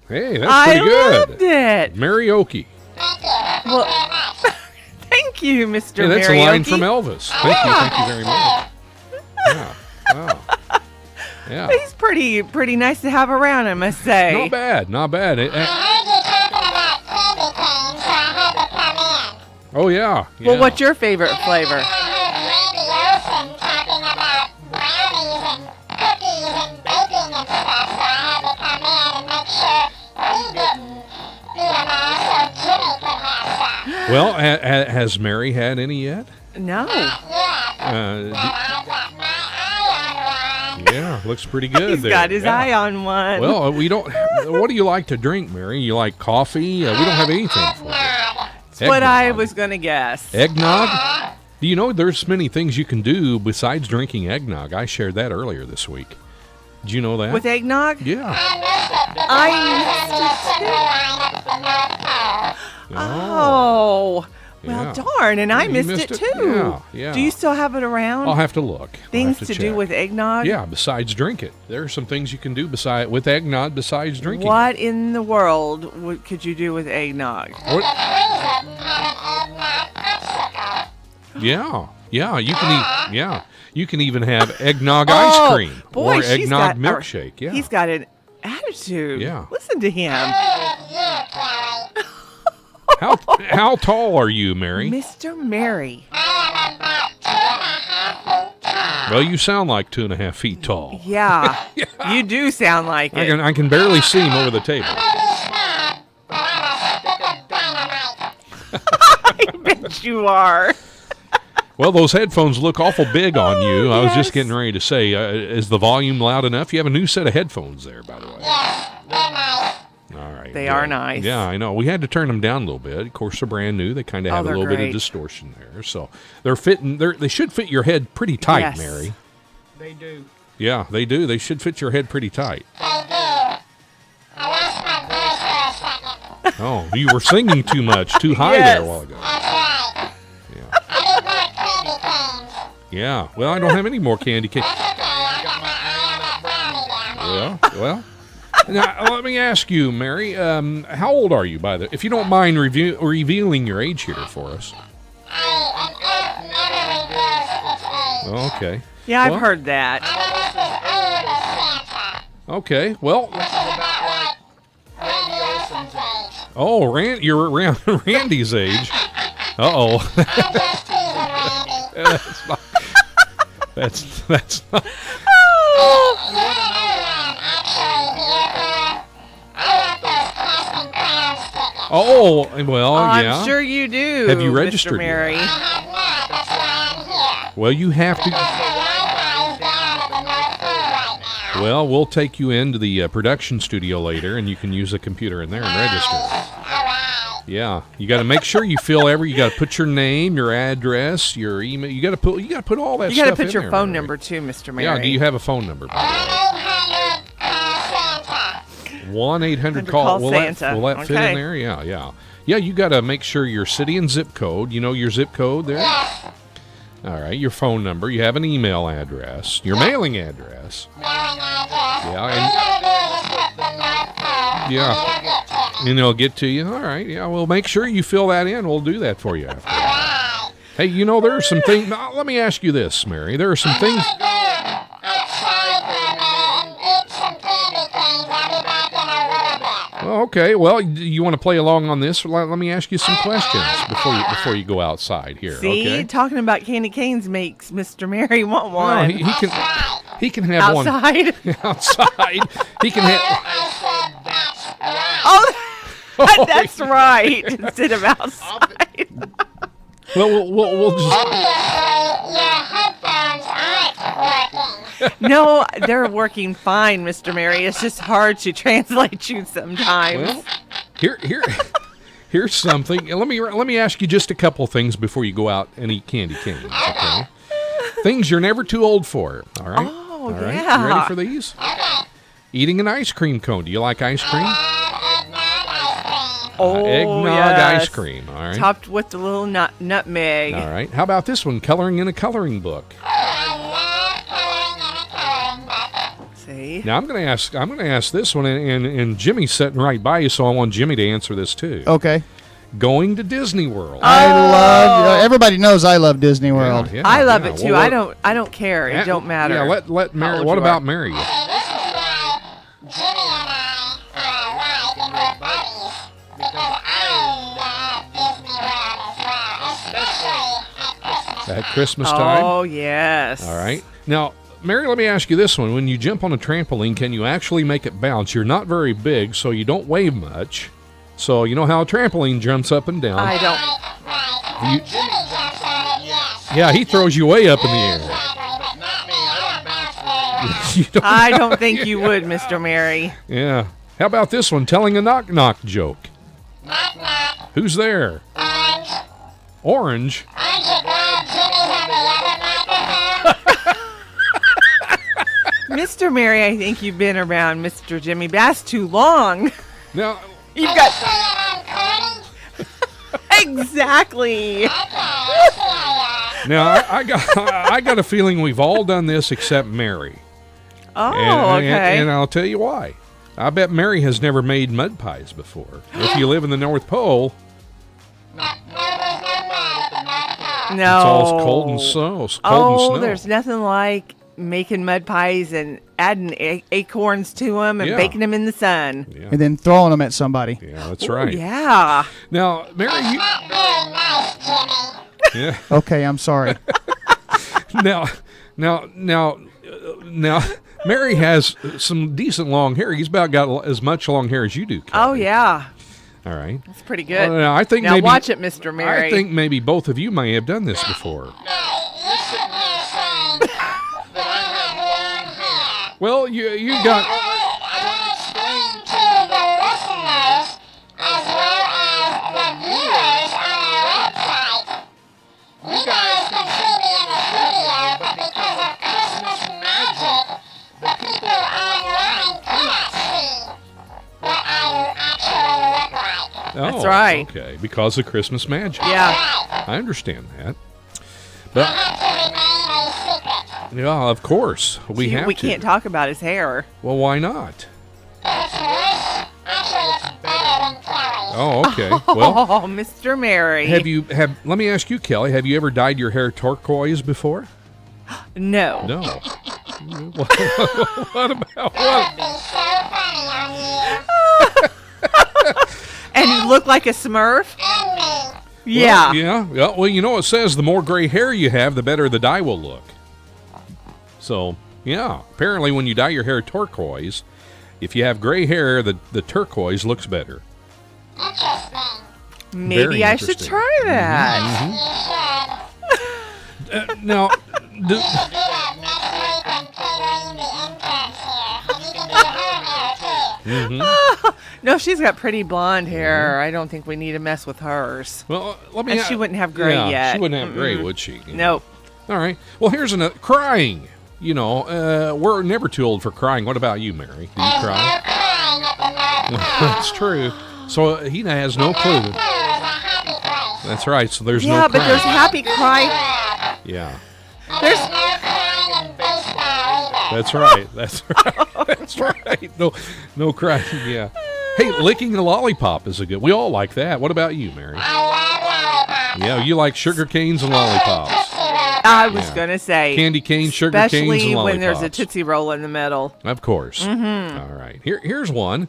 Hey, that's I pretty good. loved it. Mary Okie. Well, thank you, Mr. Hey, that's Mary a line Okie. from Elvis. Thank you, thank you very much. Yeah. Yeah. He's pretty pretty nice to have around, I must say. Not bad, not bad. Eh, eh, oh yeah. Well, what's your favorite flavor? Well, ha- ha- has Mary had any yet? No. Uh, d- yeah, looks pretty good He's there. got his Yeah. eye on one. Well, uh, we don't. what do you like to drink, Mary? You like coffee? Uh, we don't have anything for you. That's what I was gonna guess. Eggnog? Do you know there's many things you can do besides drinking eggnog? I shared that earlier this week. Do you know that? With eggnog? Yeah. I missed it too. Oh. Well, Yeah. darn, and I missed, missed it it? too. Yeah, yeah. Do you still have it around? I'll have to look. Things to, to do with eggnog? Yeah, besides drink it. There are some things you can do beside with eggnog besides drinking. it. What in the world would, could you do with eggnog? What? Yeah, yeah, you can eat. Yeah, you can even have eggnog Oh, ice cream boy, or eggnog got- milkshake. Yeah, He's got an attitude. Yeah. Listen to him. how how tall are you, Mary? Mr. Mary. Well, you sound like two and a half feet tall. Yeah. You do sound like I it. can I can barely see him over the table. I bet you are. Well, those headphones look awful big on you. I was just getting ready to say, uh, is the volume loud enough? You have a new set of headphones there, by the way. All right. They good. are nice. Yeah, I know. We had to turn them down a little bit. Of course, they're brand new. They kind of Oh, have a they're little bit of distortion there. So they're fitting. They're, they should fit your head pretty tight, Yes. Mary. They do. Yeah, they do. They should fit your head pretty tight. Oh, you were singing too much, too high there a Yes. while ago. Yeah. yeah. Well, I don't have any more candy cane. Yeah. well. Now, let me ask you, Mary. Um, how old are you, by the? If you don't mind review, revealing your age here for us. Okay. Yeah, I've Well, heard that. Okay. Well. Oh, Rand, you're around Randy's age. Uh oh. that's not. That's that's not. Oh well, yeah I'm sure you do. Have you Mr. registered yet? Mary? Well, you have to. Well, we'll take you into the uh, production studio later, and you can use a computer in there and register. Yeah, you got to make sure you fill every. You got to put your name, your address, your email. You got to put. You got to put all that. You got to put in your there, phone Mary. number too, Mr. Mary. Yeah. Do you have a phone number? One eight hundred call. call Will that, will that fit in there? Yeah, yeah, yeah. You got to make sure your city and zip code. You know your zip code there. All right, your phone number. You have an email address. Your mailing address. Yeah, and yeah, and they'll get to you. All right, yeah. Well, make sure you fill that in. We'll do that for you after. Hey, you know there are some things. Let me ask you this, Mary. There are some things. Well, okay. Well, you want to play along on this? Let, let me ask you some questions before you before you go outside here. See, Okay. talking about candy canes makes Mr. Mary want No, one. he, he can he can have Outside? one outside. He can have. Oh, oh, that's right. Instead of outside. Well, we'll, we'll, we'll just. Oh, no, they're working fine, Mr. Mary. It's just hard to translate you sometimes. Well, here here here's something. Let me let me ask you just a couple things before you go out and eat candy canes. Okay. Things you're never too old for. All right. Oh, all right. yeah. You ready for these? Eating an ice cream cone. Do you like ice cream? Oh, eggnog yes. ice cream. All right. Topped with the little nut nutmeg. All right. How about this one? Coloring in a coloring book. See? Now I'm going to ask. I'm going to ask this one, and, and and Jimmy's sitting right by you, so I want Jimmy to answer this too. Okay. Going to Disney World. I love. uh, everybody knows I love Disney World. Yeah, I love yeah. it too. Well, I don't. I don't care. It Yeah, don't matter. Yeah, let let how Mary. What about are. Mary? At Christmas time. Oh yes. All right. Now, Mary, let me ask you this one. When you jump on a trampoline, can you actually make it bounce? You're not very big, so you don't weigh much. So you know how a trampoline jumps up and down. I don't. You- yeah, he throws you way up in the air. You don't- I don't think you would, Mr. Mary. Yeah. How about this one? Telling a knock knock joke. Knock knock. Who's there? Orange. Orange. Mr. Mary, I think you've been around Mr. Jimmy Bass too long. Now, You've got. exactly. Now I, I got I got a feeling we've all done this except Mary. Oh, and, and- okay. and I'll tell you why. I bet Mary has never made mud pies before. If you live in the North Pole, no. it's all cold and snow. Cold oh, and snow. there's nothing like making mud pies and adding a- acorns to them and Yeah. baking them in the sun. Yeah. And then throwing them at somebody. Yeah, that's Ooh, right. Yeah. Now, Mary, you, yeah. Okay, I'm sorry. now, now, now, now, Mary has some decent long hair. He's about got as much long hair as you do. Oh yeah. All right. That's pretty good. Well, now, I think now maybe, watch it, Mr. Mary. I think maybe both of you may have done this before. Well, you you got That's Oh, right. Okay, because of Christmas magic. Yeah. I understand that. But yeah, of course we See, have we to. can't talk about his hair. Well, why not? Oh, okay. Well, oh, Mr. Mary. have you have? Let me ask you, Kelley. Have you ever dyed your hair turquoise before? No. No. what, what about what? And you look like a Smurf. Yeah. Well, yeah. Yeah. Well, you know it says the more gray hair you have, the better the dye will look. So yeah, apparently when you dye your hair turquoise, if you have gray hair, the the turquoise looks better. Maybe Very I should try that. Uh, now, do, Mhm. no, she's got pretty blonde hair. I don't think we need to mess with hers. Well, let me. And she wouldn't have gray yeah, yet. She wouldn't have gray, Mm-mm. would she? Nope. All right. Well, here's another crying. You know, uh, we're never too old for crying. What about you, Mary? Do you cry? That's true. So he has no clue. That's right. So there's yeah, no. but there's happy cry. Yeah. There's That's right. That's right. That's right. No, no crying. Yeah. Hey, licking the lollipop is a good. We all like that. What about you, Mary? Yeah, you like sugar canes and lollipops. I was Yeah. gonna say Candy cane, sugar canes, especially and when there's a tootsie roll in the middle. Of course. Mhm. All right. Here, here's one.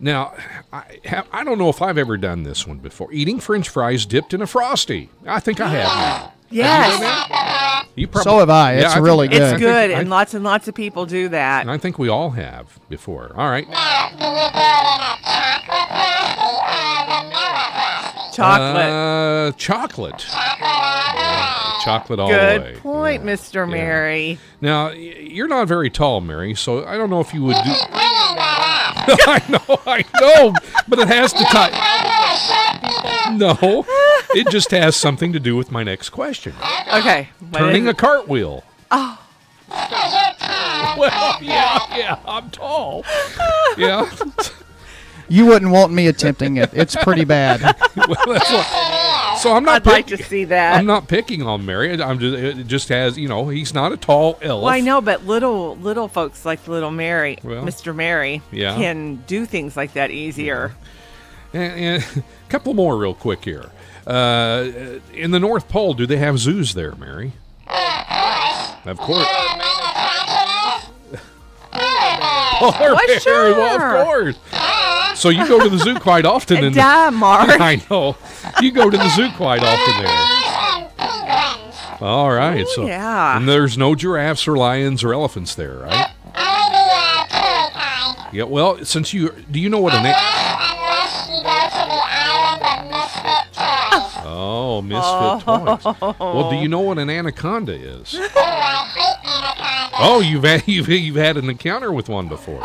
Now, I have, I don't know if I've ever done this one before. Eating French fries dipped in a frosty. I think I have. Yes, You probably, So have I. It's think- really I good. it's think- good, I, and lots and lots of people do that. And I think we all have before. All right. Chocolate. Uh, chocolate. Yeah, chocolate all the Good way. point, Mr. Mary. Now, you're not very tall, Mary, so I don't know if you would do. I know, I know, but it has to tie. No, it just has something to do with my next question. Okay. Turning is a cartwheel. Oh. Well, yeah, yeah, I'm tall. Yeah. You wouldn't want me attempting it. It's pretty bad. Well, that's what- so I'm not. I'd like to see that. I'm not picking on Mary. I'm just. It just has. You know, he's not a tall elf. Well, I know, but little little folks like little Mary, Well, Mr. Mary, yeah. can do things like that easier. And, and a couple more real quick here. Uh, in the North Pole, do they have zoos there, Mary? Of course. Polar Why, bear, well, of course. So you go to the zoo quite often. in the- Mark. I know. You go to the zoo quite often there. All right. so yeah. And there's no giraffes or lions or elephants there, right? Yeah. Well, since you do you know what an Oh, misfit toys. Well, do you know what an anaconda is? Oh, oh you've had, you've, you've had an encounter with one before.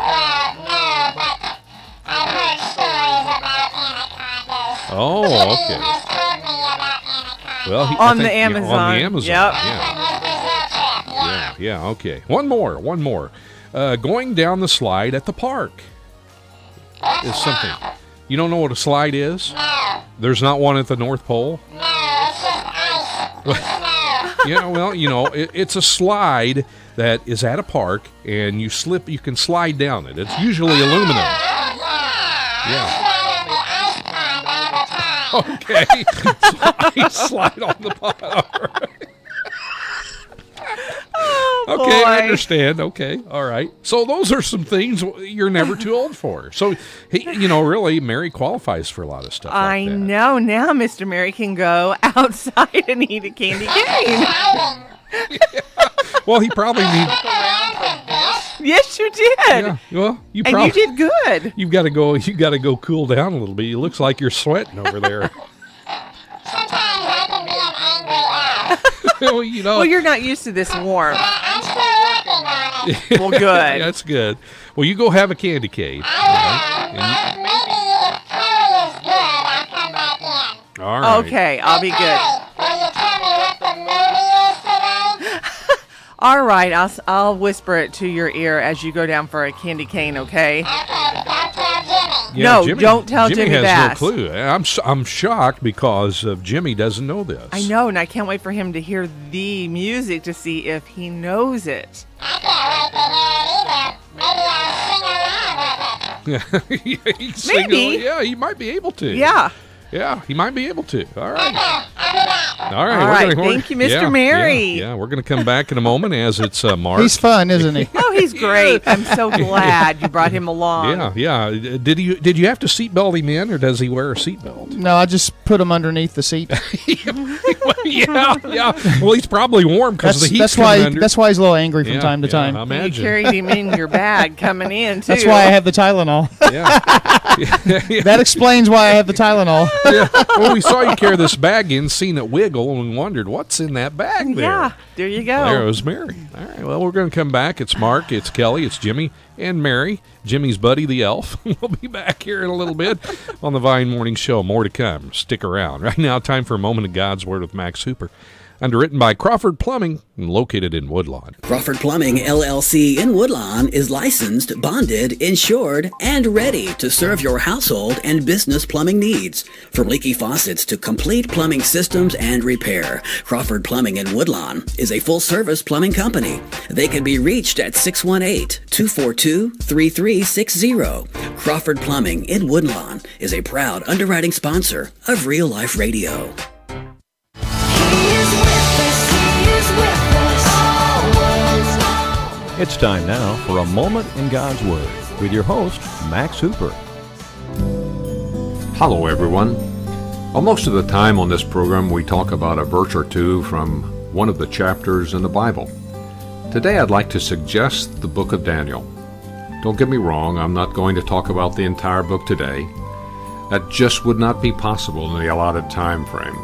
Oh, okay. Well, he, I On the think- yeah, on the Amazon. Yep. Yeah. yeah, yeah, okay. One more, one more. Uh, going down the slide at the park is something. You don't know what a slide is? There's not one at the North Pole? yeah, well, you know, it, it's a slide that is at a park, and you slip. You can slide down it. It's usually aluminum. Yeah. Okay. so I slide on the bottom. Oh, okay, I understand. Okay, all right. So those are some things you're never too old for. So, he, you know, really, Mary qualifies for a lot of stuff. I like that. know now Mr. Mary can go outside and eat a candy cane. Well, he probably needs. yes, you did. Yeah, well, you and probably you did good. You've got to go. You got to go cool down a little bit. It looks like you're sweating over there. well, you know. Well, you're not used to this warmth. well, good. That's good. Well, you go have a candy cane. all right? And you- all right. Okay, I'll be good. All right, I'll, s- I'll whisper it to your ear as you go down for a candy cane, okay? Yeah, no, Jimmy- don't tell Jimmy, Jimmy, has Bass. no clue. I'm s- I'm shocked because of Jimmy doesn't know this. I know, and I can't wait for him to hear the music to see if he knows it. Yeah, he'd sing Maybe. it- Yeah, he might be able to. Yeah. Yeah, he might be able to. All right. All right. All gonna- thank you, Mr. yeah, Mary. Yeah, yeah, we're going to come back in a moment as it's uh, Mark. He's fun, isn't he? Oh, he's great. I'm so glad you brought him along. Yeah, yeah. Did you did you have to seatbelt him in, or does he wear a seatbelt? No, I just put him underneath the seat. yeah, yeah. Well, he's probably warm because That's, the heat's that's why. under. That's why he's a little angry from Yeah, time to yeah, time. I You imagine. carried him in your bag coming in, too. That's why I have the Tylenol. Yeah. that explains why I have the Tylenol. yeah. Well, we saw you carry this bag in, seen it wiggle, and wondered what's in that bag there. Yeah, there you go. There was Mary. All right. Well, we're going to come back. It's Mark, it's Kelley, it's Jimmy, and Mary. Jimmy's buddy, the elf. we'll be back here in a little bit on the Vine Morning Show. More to come. Stick around. Right now, time for a moment of God's Word with Max Hooper. Underwritten by Crawford Plumbing and located in Woodlawn. Crawford Plumbing LLC in Woodlawn is licensed, bonded, insured, and ready to serve your household and business plumbing needs. From leaky faucets to complete plumbing systems and repair, Crawford Plumbing in Woodlawn is a full service plumbing company. They can be reached at 618 242 3360. Crawford Plumbing in Woodlawn is a proud underwriting sponsor of Real Life Radio. It's time now for a moment in God's Word with your host, Max Hooper. Hello, everyone. Well, most of the time on this program, we talk about a verse or two from one of the chapters in the Bible. Today, I'd like to suggest the book of Daniel. Don't get me wrong, I'm not going to talk about the entire book today. That just would not be possible in the allotted time frame.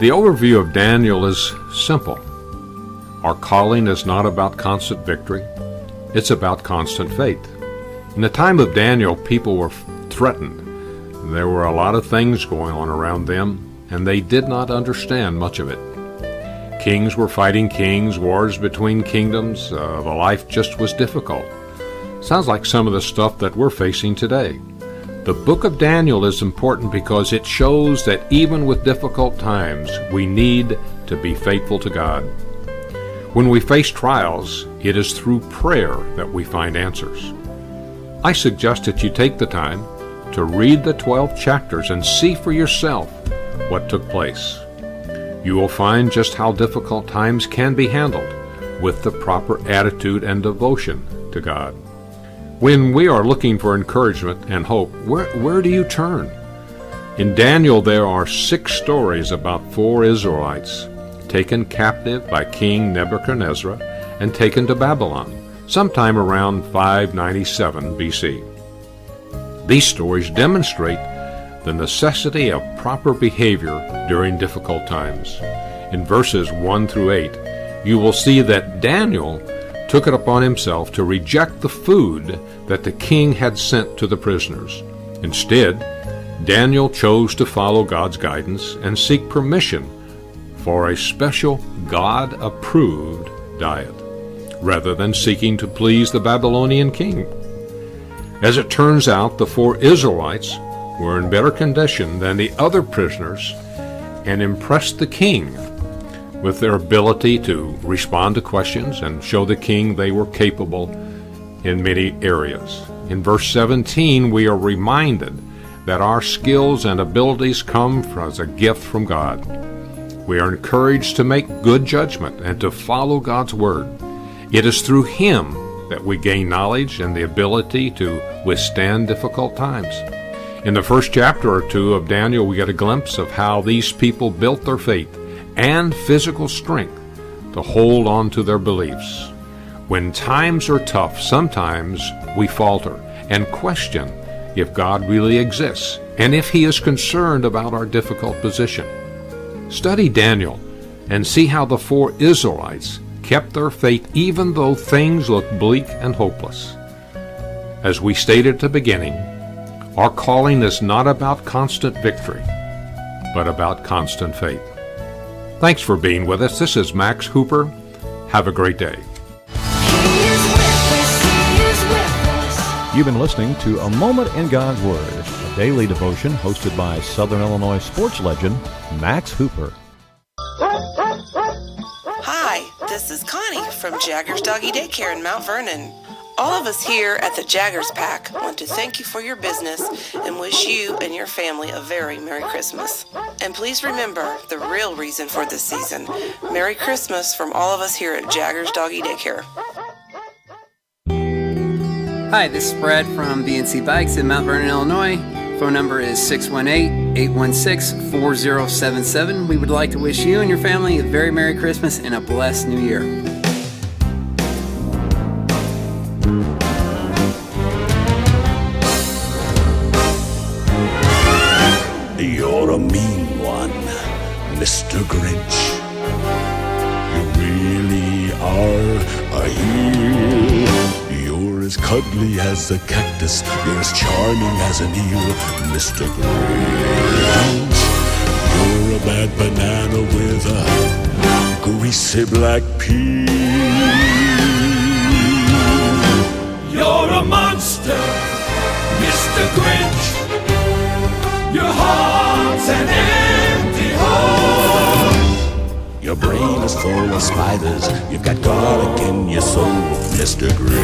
The overview of Daniel is simple. Our calling is not about constant victory, it's about constant faith. In the time of Daniel, people were threatened. There were a lot of things going on around them, and they did not understand much of it. Kings were fighting kings, wars between kingdoms, uh, the life just was difficult. Sounds like some of the stuff that we're facing today. The book of Daniel is important because it shows that even with difficult times, we need to be faithful to God. When we face trials, it is through prayer that we find answers. I suggest that you take the time to read the 12 chapters and see for yourself what took place. You will find just how difficult times can be handled with the proper attitude and devotion to God. When we are looking for encouragement and hope, where, where do you turn? In Daniel, there are six stories about four Israelites taken captive by King Nebuchadnezzar and taken to Babylon, sometime around 597 BC. These stories demonstrate the necessity of proper behavior during difficult times. In verses 1 through 8, you will see that Daniel took it upon himself to reject the food that the king had sent to the prisoners. Instead, Daniel chose to follow God's guidance and seek permission for a special God approved diet, rather than seeking to please the Babylonian king. As it turns out, the four Israelites were in better condition than the other prisoners and impressed the king with their ability to respond to questions and show the king they were capable in many areas. In verse 17, we are reminded that our skills and abilities come as a gift from God. We are encouraged to make good judgment and to follow God's word. It is through Him that we gain knowledge and the ability to withstand difficult times. In the first chapter or two of Daniel, we get a glimpse of how these people built their faith and physical strength to hold on to their beliefs. When times are tough, sometimes we falter and question if God really exists and if He is concerned about our difficult position. Study Daniel and see how the four Israelites kept their faith even though things looked bleak and hopeless. As we stated at the beginning, our calling is not about constant victory, but about constant faith. Thanks for being with us. This is Max Hooper. Have a great day. You've been listening to A Moment in God's Word, a daily devotion hosted by Southern Illinois sports legend Max Hooper. Hi, this is Connie from Jaggers Doggy Daycare in Mount Vernon. All of us here at the Jaggers Pack want to thank you for your business and wish you and your family a very Merry Christmas. And please remember the real reason for this season. Merry Christmas from all of us here at Jaggers Doggy Daycare. Hi, this is Brad from BNC Bikes in Mount Vernon, Illinois. Phone number is 618 816 4077. We would like to wish you and your family a very Merry Christmas and a blessed New Year. You're a mean one, Mr. Grinch. Cuddly as a cactus. You're as charming as an eel, Mr. Grinch. You're a bad banana with a greasy black peel. You're a monster, Mr. Grinch. Your heart's an empty hole. Your brain is full of spiders. You've got garlic in your soul, Mr. Grinch.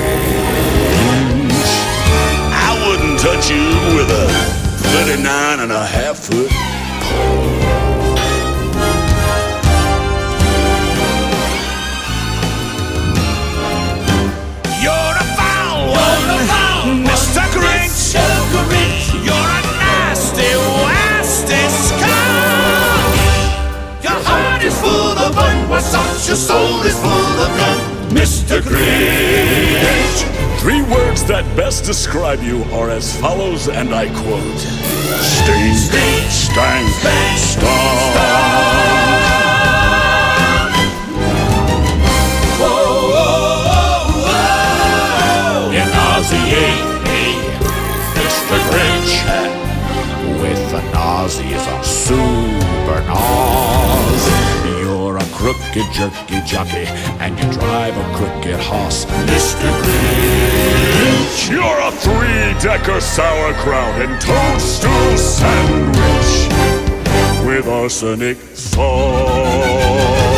I wouldn't touch you with a 39 and a half foot pole. You're a foul one, Mr. Grinch. You're a nasty, wasty skunk. Your heart is full of unwash your soul is full of gunk, Mr. Grinch. Three words that best describe you are as follows, and I quote: Stink, stink, stank, stank, stunk. You nauseate me, Mr. Grinch. With the nauseous are crooked jerky jockey, and you drive a crooked horse, Mr. Grinch. You're a three-decker sauerkraut and toadstool sandwich with arsenic sauce.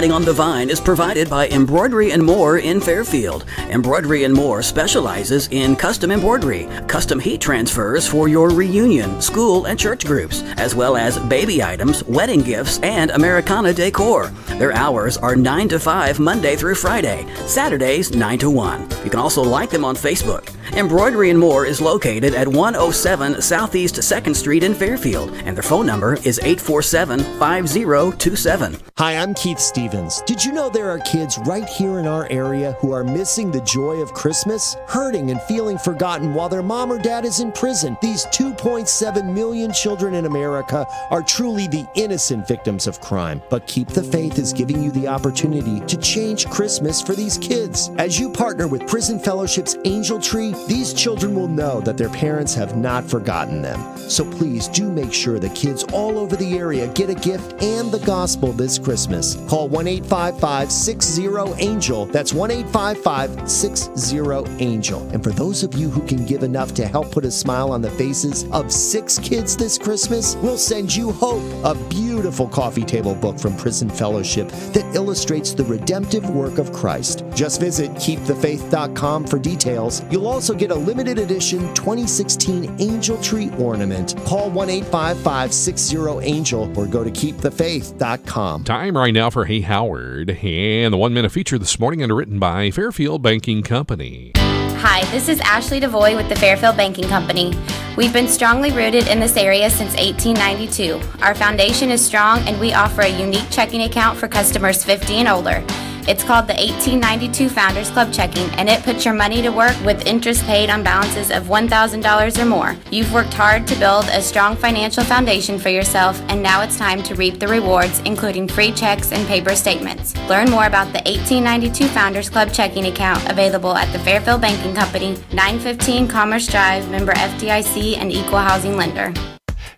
Underwriting on the Vine is provided by Embroidery and More in Fairfield. Embroidery and More specializes in custom embroidery, custom heat transfers for your reunion, school, and church groups, as well as baby items, wedding gifts, and Americana decor. Their hours are 9 to 5 Monday through Friday, Saturdays 9 to 1. You can also like them on Facebook. Embroidery and More is located at 107 Southeast 2nd Street in Fairfield, and their phone number is 847 5027. Hi, I'm Keith Stevens. Did you know there are kids right here in our area who are missing the joy of Christmas, hurting and feeling forgotten while their mom or dad is in prison? These 2.7 million children in America are truly the innocent victims of crime. But Keep the Faith is giving you the opportunity to change Christmas for these kids. As you partner with Prison Fellowship's Angel Tree, these children will know that their parents have not forgotten them. So please do make sure that kids all over the area get a gift and the gospel this Christmas. Call 1 855 60 Angel. That's 1 855 60 Angel. And for those of you who can give enough to help put a smile on the faces of six kids this Christmas, we'll send you Hope, a beautiful coffee table book from Prison Fellowship that illustrates the redemptive work of Christ. Just visit keepthefaith.com for details. You'll also get a limited edition 2016 Angel Tree ornament. Call 1 855 60 Angel or go to keepthefaith.com. Time right now for Hey Howard, and the one minute feature this morning underwritten by Fairfield Banking Company. Hi, this is Ashley DeVoy with the Fairfield Banking Company. We've been strongly rooted in this area since 1892. Our foundation is strong and we offer a unique checking account for customers 50 and older. It's called the 1892 Founders Club Checking, and it puts your money to work with interest paid on balances of $1,000 or more. You've worked hard to build a strong financial foundation for yourself, and now it's time to reap the rewards, including free checks and paper statements. Learn more about the 1892 Founders Club Checking Account available at the Fairfield Banking Company, 915 Commerce Drive, member FDIC, and equal housing lender.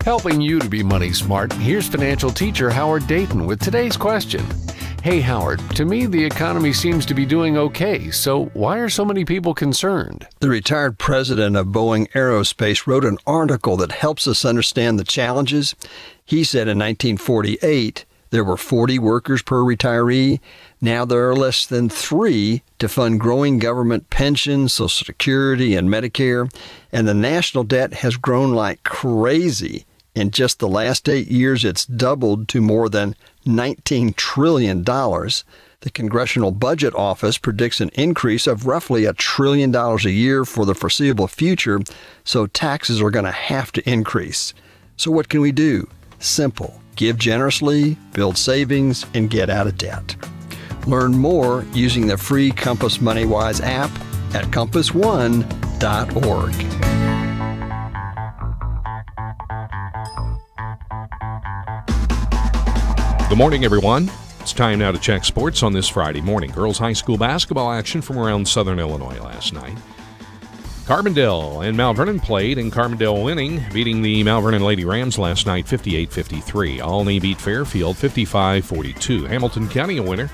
Helping you to be money smart, here's financial teacher Howard Dayton with today's question. Hey Howard, to me the economy seems to be doing okay, so why are so many people concerned? The retired president of Boeing Aerospace wrote an article that helps us understand the challenges. He said in 1948 there were 40 workers per retiree. Now there are less than three to fund growing government pensions, Social Security, and Medicare. And the national debt has grown like crazy. In just the last eight years, it's doubled to more than $19 trillion. The Congressional Budget Office predicts an increase of roughly a trillion dollars a year for the foreseeable future, so taxes are going to have to increase. So, what can we do? Simple give generously, build savings, and get out of debt. Learn more using the free Compass MoneyWise app at compassone.org. Good morning, everyone. It's time now to check sports on this Friday morning. Girls high school basketball action from around southern Illinois last night. Carbondale and Mount Vernon played, and Carbondale winning, beating the Mount Vernon Lady Rams last night 58 53. Olney beat Fairfield 55 42. Hamilton County a winner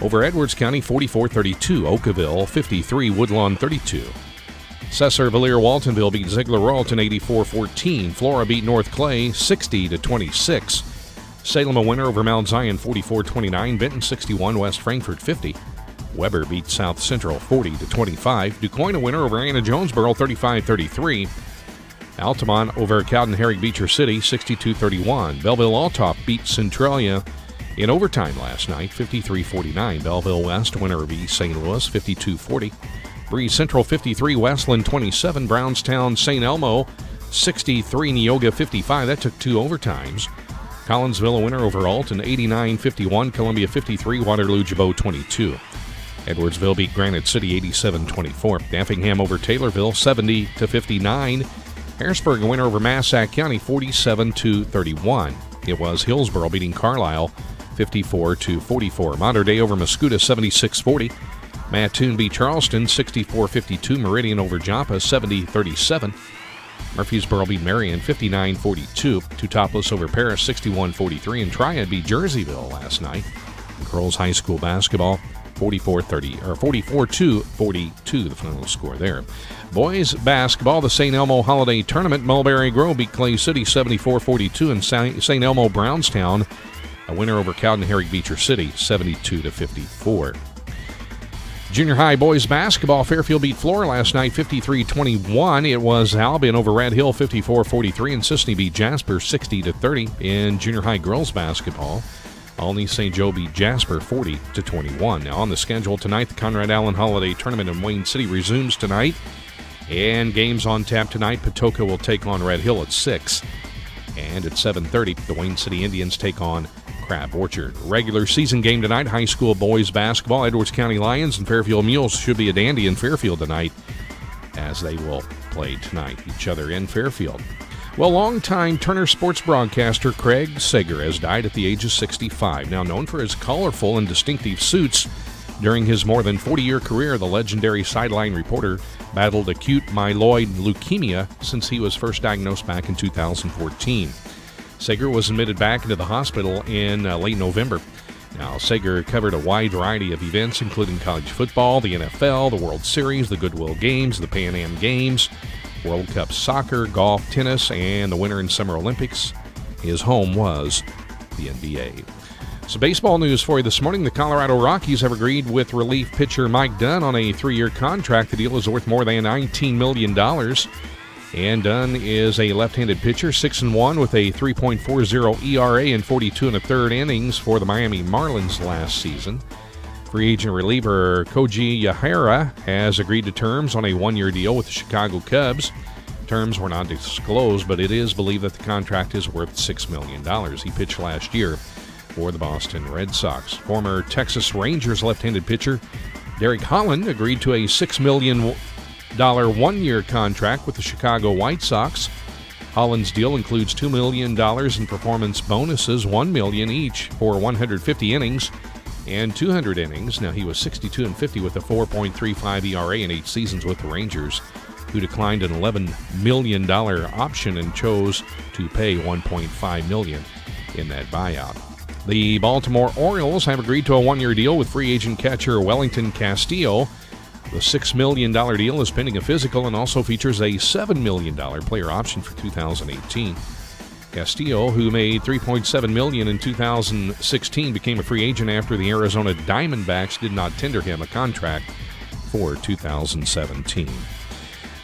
over Edwards County 44 32. Okawville 53. Woodlawn 32. Sesser Valier Waltonville beat Zeigler Royalton 84 14. Flora beat North Clay 60 26. Salem a winner over Mount Zion 44 29. Benton 61. West Frankfort 50. Webber beat South Central 40 to 25. DuQuoin a winner over Anna Jonesboro 35-33. Altamont over Cowden Herrick Beecher City 62-31. Belleville Althoff beat Centralia in overtime last night 53-49. Belleville West winner of East St. Louis 52-40. Breese Central 53, Westland 27, Brownstown St. Elmo 63, Neoga 55. That took two overtimes. Collinsville a winner over Alton 89-51, Columbia 53, Waterloo Gibault 22. Edwardsville beat Granite City 87-24. Effingham over Taylorville 70 to 59. Harrisburg a winner over Massac County 47 to 31. It was Hillsboro beating Carlisle 54 to 44. Mater Dei over Mascoutah 76-40. Mattoon beat Charleston 64-52. Meridian over Joppa 70-37. Murphysboro beat Marion 59-42. Teutopolis over Paris 61-43. And Triad beat Jerseyville last night. Girls High School basketball 44 30 or 44 to 42 the final score there boys basketball the st elmo holiday tournament mulberry grove beat clay city 74 42 and st elmo brownstown a winner over Cowden Herrick Beecher City, 72 to 54. Junior high boys basketball, Fairfield beat Flora last night 53 21. It was Albion over Red Hill 54 43, and Cisne beat Jasper 60 30. In junior high girls basketball, Olney St. Joe beat Jasper 40 to 21. Now on the schedule tonight, the Conrad Allen Holiday Tournament in Wayne City resumes tonight, and games on tap tonight. Patoka will take on Red Hill at 6, and at 7:30, the Wayne City Indians take on Crab Orchard. Regular season game tonight, high school boys basketball. Edwards County Lions and Fairfield Mules should be a dandy in Fairfield tonight as they will play tonight, each other in Fairfield. Well, longtime Turner sports broadcaster Craig Sager has died at the age of 65. Now known for his colorful and distinctive suits, during his more than 40 year career, the legendary sideline reporter battled acute myeloid leukemia since he was first diagnosed back in 2014. Sager was admitted back into the hospital in uh, late November. Now, Sager covered a wide variety of events, including college football, the NFL, the World Series, the Goodwill Games, the Pan Am Games, World Cup soccer, golf, tennis, and the Winter and Summer Olympics. His home was the NBA. So, baseball news for you this morning. The Colorado Rockies have agreed with relief pitcher Mike Dunn on a three year contract. The deal is worth more than $19 million. And Dunn is a left-handed pitcher, 6 and 1 with a 3.40 ERA in 42 and a third innings for the Miami Marlins last season. Free agent reliever Koji Uehara has agreed to terms on a one-year deal with the Chicago Cubs. Terms were not disclosed, but it is believed that the contract is worth $6 million. He pitched last year for the Boston Red Sox. Former Texas Rangers left-handed pitcher Derek Holland agreed to a $6 million dollar one-year contract with the Chicago White Sox. Holland's deal includes $2 million in performance bonuses, $1 million each for 150 innings and 200 innings. Now he was 62 and 50 with a 4.35 ERA in eight seasons with the Rangers, who declined an 11 million dollar option and chose to pay 1.5 million in that buyout. The Baltimore Orioles have agreed to a one-year deal with free agent catcher Wellington Castillo. The $6 million deal is pending a physical and also features a $7 million player option for 2018. Castillo, who made 3.7 million in 2016, became a free agent after the Arizona Diamondbacks did not tender him a contract for 2017.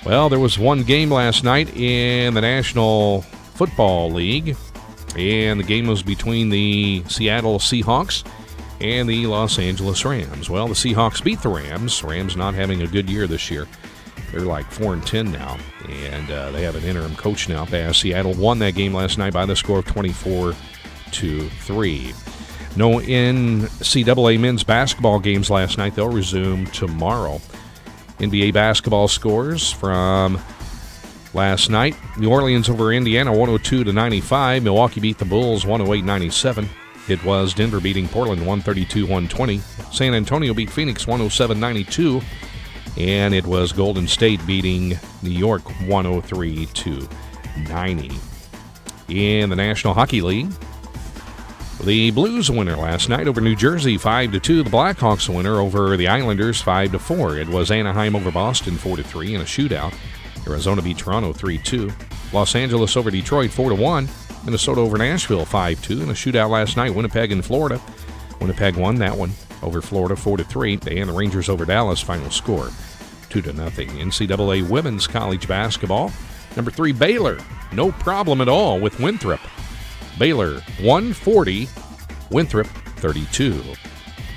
Well, there was one game last night in the National Football League, and the game was between the Seattle Seahawks and the Los Angeles Rams. Well, the Seahawks beat the Rams. Rams not having a good year this year. They're like four and ten now, and uh, they have an interim coach now. Seattle won that game last night by the score of 24 to three. No NCAA men's basketball games last night. They'll resume tomorrow. NBA basketball scores from last night: New Orleans over Indiana, 102 to 95. Milwaukee beat the Bulls, 108-97. It was Denver beating Portland 132 120. San Antonio beat Phoenix 107 92. And it was Golden State beating New York 103 90. In the National Hockey League, the Blues winner last night over New Jersey 5 2. The Blackhawks winner over the Islanders 5 4. It was Anaheim over Boston 4 3 in a shootout. Arizona beat Toronto 3 2. Los Angeles over Detroit 4 1. Minnesota over Nashville 5 2 in a shootout last night. Winnipeg and Florida. Winnipeg won that one over Florida 4 3. They And the Rangers over Dallas final score 2 0. NCAA women's college basketball. Number 3 Baylor. No problem at all with Winthrop. Baylor 140, Winthrop 32.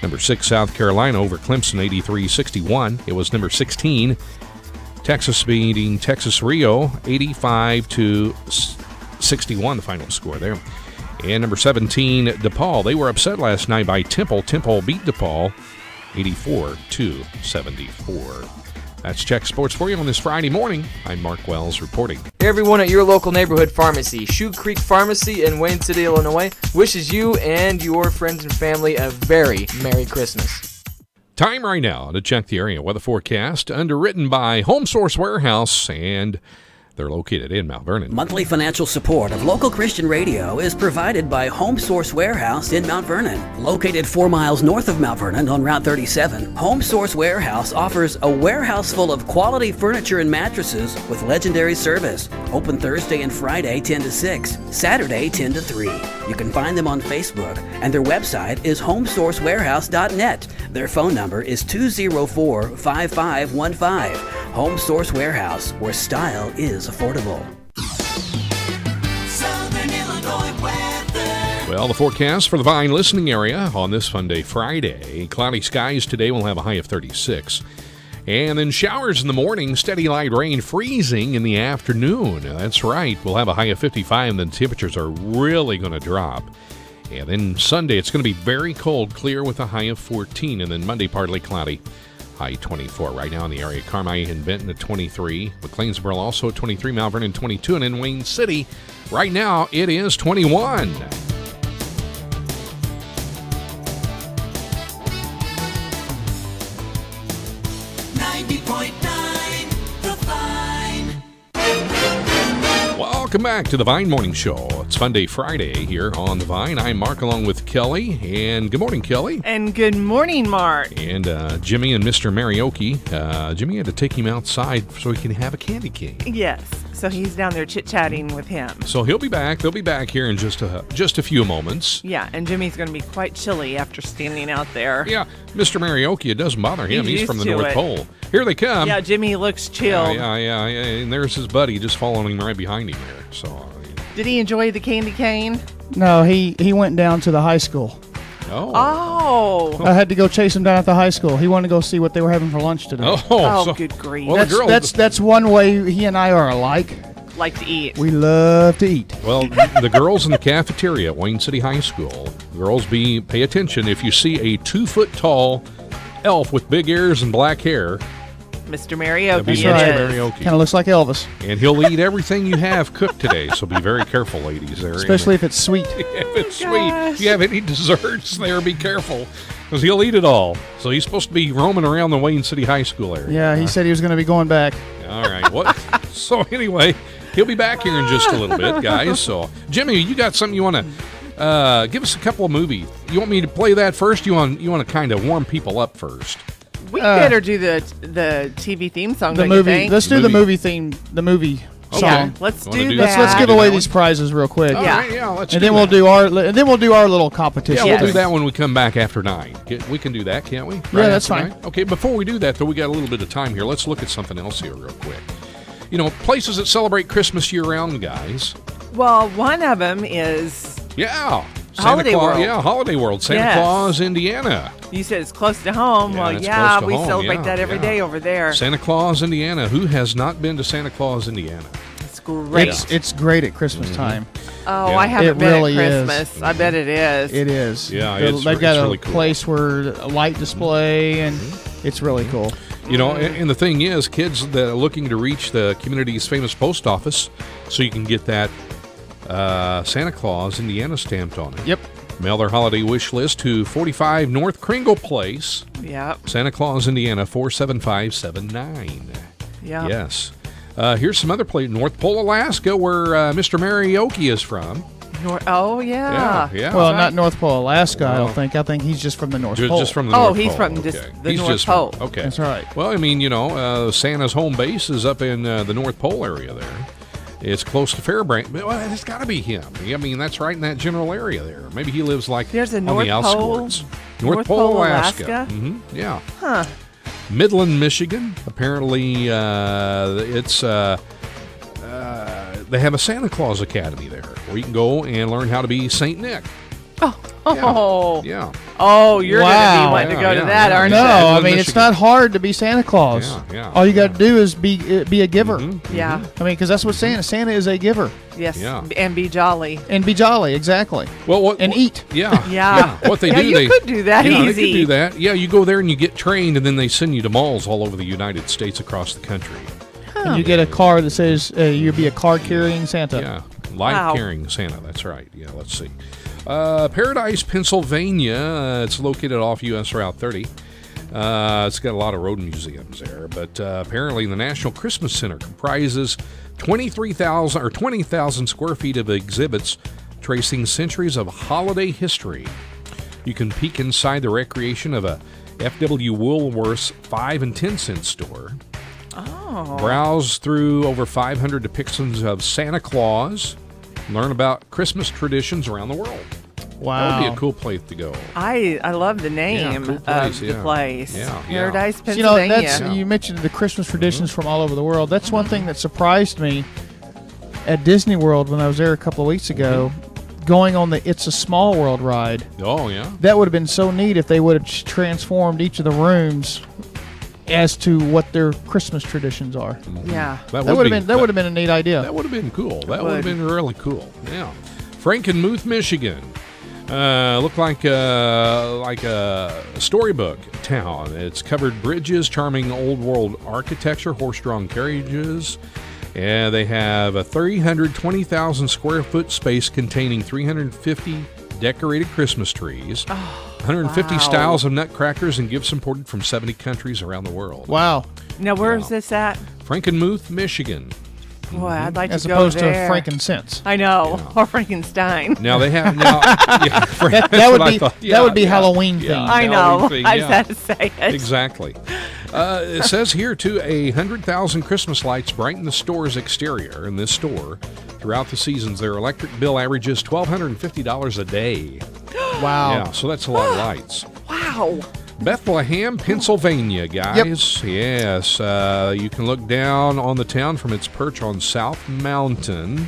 Number 6 South Carolina over Clemson 83 61. It was number 16 Texas beating Texas Rio 85 to 61, the final score there. And number 17, DePaul. They were upset last night by Temple. Temple beat DePaul 84 to 74. That's Check Sports for you on this Friday morning. I'm Mark Wells reporting. Everyone at your local neighborhood pharmacy, Shoe Creek Pharmacy in Wayne City, Illinois, wishes you and your friends and family a very Merry Christmas. Time right now to check the area weather forecast, underwritten by Home Source Warehouse and They're located in Mount Vernon. Monthly financial support of local Christian radio is provided by Home Source Warehouse in Mount Vernon. Located four miles north of Mount Vernon on Route 37, Home Source Warehouse offers a warehouse full of quality furniture and mattresses with legendary service. Open Thursday and Friday 10 to 6, Saturday 10 to 3. You can find them on Facebook, and their website is homesourcewarehouse.net. Their phone number is 204 5515. Home Source Warehouse, where style is affordable. Southern Illinois weather. Well, the forecast for the Vine listening area on this fun day Friday. Cloudy skies today will have a high of 36. And then showers in the morning, steady light rain, freezing in the afternoon. That's right. We'll have a high of 55, and then temperatures are really going to drop. And then Sunday, it's going to be very cold, clear with a high of 14. And then Monday, partly cloudy, high 24. Right now in the area, Carmi and Benton at 23. McLeansboro also at 23. Mount Vernon 22. And in Wayne City, right now, it is 21. Ninety point nine, the Vine. Welcome back to the Vine Morning Show. It's Funday Friday here on the Vine. I'm Mark along with Kelley. And good morning, Kelley. And good morning, Mark. And uh, Jimmy and Mr. Marioki. Uh, Jimmy had to take him outside so he can have a candy cane. Yes. So he's down there chit chatting with him. So he'll be back. They'll be back here in just a just a few moments. Yeah, and Jimmy's going to be quite chilly after standing out there. Yeah, Mr. Marioki, it doesn't bother him. He's He's, from the North it. Pole. Here they come. yeah, Jimmy looks yeah, yeah, yeah, yeah. And there's his buddy just following him right behind him there. So, uh, Did he enjoy the candy cane? No, he he went down to the high school. oh. Oh. I had to go chase him down at the high school. He wanted to go see what they were having for lunch today. Oh, Oh, so- good grief. Well, the that's, girls- that's that's one way he and I are alike. like to eat. We love to eat. Well, the girls in the cafeteria at Wayne City High School, girls, be pay attention. If you see a two foot tall elf with big ears and black hair, Mr. that'd be Marioki. Mr. it is. Marioki. Kind of looks like Elvis, And he'll eat everything you have cooked today, so be very careful, ladies. There, especially if it's sweet. if it's sweet. If you have any desserts there, be careful, because he'll eat it all. So he's supposed to be roaming around the Wayne City High School area. Yeah, he said he was going to be going back. All right. What? so anyway, he'll be back here in just a little bit, guys. So Jimmy, you got something you want to uh, give us a couple of movies? You want me to play that first? You want you want to kind of warm people up first? We Uh, better do the the TV theme song. The don't you movie. think? Let's do the Movie. movie theme. The movie Okay. song. Let's do do that. Let's let's give away these prizes real quick. All Yeah. right, yeah. Let's and do then we'll that. do our and then we'll do our little competition. Yeah, we'll do that when we come back after nine. We can do that, can't we? Right that's fine. nine? Okay, before we do that, though, we got a little bit of time here. Let's look at something else here, real quick. You know, places that celebrate Christmas year round, guys. Well, one of them is Yeah. Santa Holiday Claus, World. Yeah, Holiday World. Santa Yes. Claus, Indiana. you said it's close to home. Yeah, well, it's yeah, close to we home, celebrate yeah, that every yeah. day over there. Santa Claus, Indiana. Who has not been to Santa Claus, Indiana? It's great. It's it's great at Christmas mm-hmm. time. oh, Yeah. I haven't It been really at is. Christmas. I bet it is. It is. Yeah, They're- it's they've re- got it's a really cool. place where a light display and mm-hmm. it's really mm-hmm. cool. You know, and, and the thing is, kids that are looking to reach the community's famous post office, so you can get that uh, Santa Claus, Indiana stamped on it. Yep. Mail their holiday wish list to 45 North Kringle Place, Yep. Santa Claus, Indiana 47579. Yep. Yes. Uh, here's some other place, North Pole, Alaska, where uh, Mr. Marioki is from. Nor- oh yeah. Yeah, yeah. Well, Right. not North Pole, Alaska. I Oh. don't think. I think he's just from the North Just, Pole. just from the Oh, North he's Pole. from just the He's North just from- Pole. okay. That's right. Well, I mean, you know, uh, Santa's home base is up in uh, the North Pole area there. It's close to Fairbanks. Well, it's got to be him. I mean, that's right in that general area there. Maybe he lives like There's a on North the Pole- outskirts. North, North Pole, Pole, Alaska. Alaska? hmm Yeah. Huh. Midland, Michigan. Apparently, uh, it's uh, uh, they have a Santa Claus Academy there where you can go and learn how to be Saint Nick. Oh. Yeah. Oh, you're gonna be wanting to go Yeah, to that, yeah, aren't no, you? I Midland, mean it's not hard to be Santa Claus. Yeah, yeah, All you got to do is be uh, be a giver. Mhm, Yeah. I mean, because that's what Santa. Santa is a giver Yes. Yeah. And be jolly. and be jolly. Exactly. Well, what And what- eat. Yeah, Yeah. What they Yeah, do, you they could do that yeah, They easy. could do that. Yeah, you go there and you get trained, and then they send you to malls all over the United States, across the country. And you get a car that says uh, you'll be a car carrying Santa. Yeah, life Wow. carrying Santa. That's right. Yeah, let's see. Uh, Paradise, Pennsylvania. Uh, it's located off U.S. Route 30. Uh, it's got a lot of road museums there, but uh, apparently the National Christmas Center comprises 23,000 or 20,000 square feet of exhibits tracing centuries of holiday history. You can peek inside the recreation of a FW Woolworth's 5 and 10 cent store. Oh. Browse through over 500 depictions of Santa Claus. Learn about Christmas traditions around the world. Wow, that would be a cool place to go. I I love the name cool place, of the place. Yeah, yeah. Paradise, You know, Pennsylvania. that's you mentioned the Christmas traditions from all over the world. That's one thing that surprised me at Disney World when I was there a couple of weeks ago, going on the It's a Small World ride. Oh, yeah. That would have been so neat if they would have transformed each of the rooms as to what their Christmas traditions are. Mm-hmm. Yeah. That That would would be- have been that would have been a neat idea. That would have been cool. That would have been really cool. Yeah. Frankenmuth, Michigan. Uh, looked like uh, like a storybook town. It's covered bridges, charming old world architecture, horse-drawn carriages, and they have a 320,000 square foot space containing 350 decorated Christmas trees, 150 wow. styles of nutcrackers, and gifts imported from 70 countries around the world. Wow. Now, where's this at? Frankenmuth, Michigan. Boy, I'd like As to go there. As opposed to there. frankincense. I know, or Frankenstein. Now they have now. yeah, That- that's that would I be- thought. that would be Halloween yeah, themed. I know. Halloween I theme, just had to say it. Exactly. Uh, it says here too, a hundred thousand Christmas lights brighten the store's exterior. In this store, throughout the seasons, their electric bill averages twelve hundred and fifty dollars a day. Wow. Yeah, so that's a lot of lights. Wow. Bethlehem, Pennsylvania, guys. Yes, uh, you can look down on the town from its perch on South Mountain.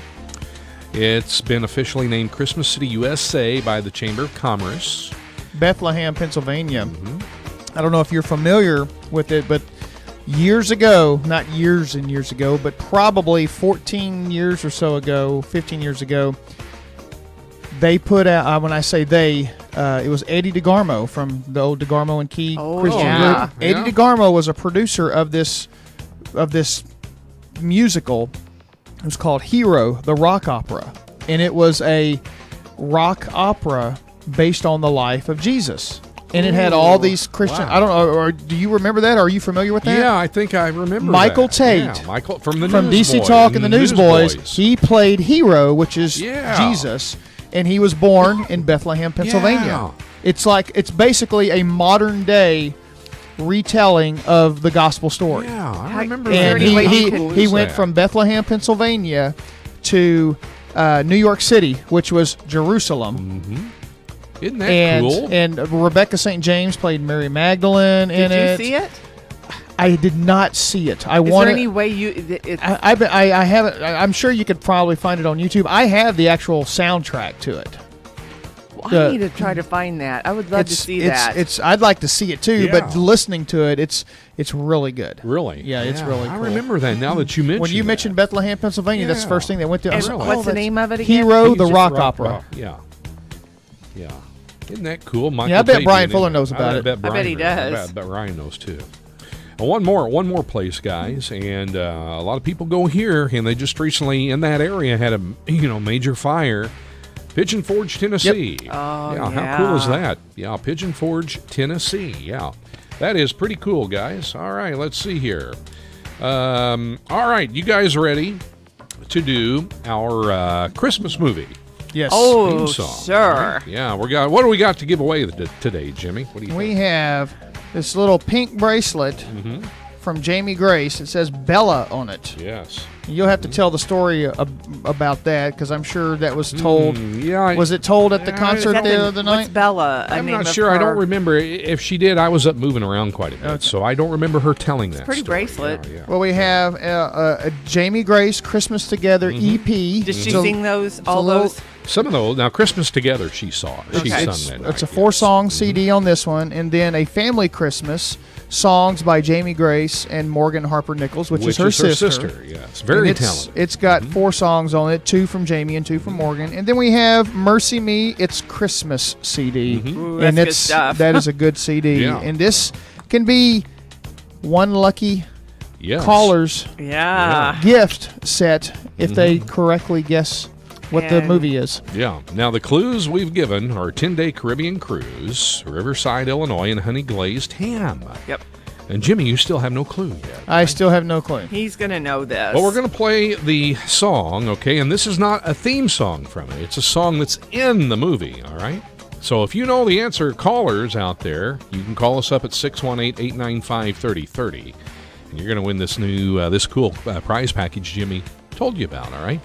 It's been officially named Christmas City, USA by the Chamber of Commerce. Bethlehem, Pennsylvania. Mm-hmm. I don't know if you're familiar with it, but years ago, not years and years ago, but probably 14 years or so ago, 15 years ago, they put out, uh, when I say they, uh, it was Eddie DeGarmo from the old DeGarmo and Key Oh, Christian yeah. group. Eddie Yeah. DeGarmo was a producer of this of this musical. It was called Hero, the rock opera, and it was a rock opera based on the life of Jesus. And it had all these Christian. wow. I don't know. Or do you remember that? Are you familiar with that? Yeah, I think I remember Michael that. Tait Yeah, Michael from the from DC Newsboys Talk and the Newsboys. Newsboys. He played Hero, which is Yeah. Jesus, and he was born in Bethlehem, Pennsylvania. Yeah. It's like it's basically a modern day retelling of the gospel story. Yeah, I remember And that. he How he, cool he went that? from Bethlehem, Pennsylvania, to uh, New York City, which was Jerusalem. Isn't that and cool? and Rebecca St. James played Mary Magdalene in it. Did you see it? I did not see it. I Is want there any way you? th- I, I, I, I haven't. I- I'm sure you could probably find it on YouTube. I have the actual soundtrack to it. I the- need to try to find that. I would love to see it's, that. It's. I'd like to see it too, Yeah. but listening to it, it's it's really good. Really? Yeah, it's Yeah, really. I cool. remember that now that you mentioned when you that. mentioned Bethlehem, Pennsylvania, that's the first thing that went to. I And was what's oh, the name of it again? Hero, the He's rock just opera. Yeah. Yeah. Isn't that cool? Michael Yeah, I bet Brian Fuller knows about I it. Bet I bet he does. I bet, bet Ryan knows too. One more, one more place, guys, and uh, a lot of people go here, and they just recently in that area had a you know major fire. Pigeon Forge, Tennessee. Oh, yeah, how cool is that? Yeah, Pigeon Forge, Tennessee. Yeah, that is pretty cool, guys. All right, let's see here. Um, all right, you guys ready to do our uh, Christmas movie? Yes. Oh, song, sure. right? Yeah, we got. What do we got to give away today, Jimmy? What do you We think? have this little pink bracelet Mm-hmm. from Jamie Grace. It says Bella on it. Yes. You'll have to tell the story ab- about that because I'm sure that was told. Mm, yeah, I- was it told at the concert the other What's night? Bella? a I'm name not of sure. I don't remember if she did. I was up moving around quite a bit, so I don't remember her telling that. pretty story. bracelet. Yeah, yeah. Well, we have uh, uh, a Jamie Grace Christmas Together EP. Does she It's a- sing those? it's a All little- those? Some of those now Christmas together. She saw. She It's, sung it's, that. it's a night, four yes. song CD on this one, and then a family Christmas songs by Jamie Grace and Morgan Harper Nichols, which, Which is her is her sister. sister, yes. Very it's, talented. Mm-hmm. It's got four songs on it, two from Jamie and two from Morgan, and then we have MercyMe. It's Christmas CD, Ooh, and that's good it's stuff. that is a good CD, Yeah. and this can be one lucky Yes. caller's Yeah. gift set if they Mm-hmm. correctly guess what the movie is. Yeah. Now the clues we've given are 10-day Caribbean cruise, Riverside, Illinois, and honey glazed ham. Yep. And Jimmy, you still have no clue yet. I still have no clue. He's gonna know this. Well, we're going to play the song, okay? And this is not a theme song from it. It's a song that's in the movie, all right? So if you know the answer, callers out there, you can call us up at 618-895-3030. And you're going to win this new, uh, this cool uh, prize package Jimmy told you about, all right?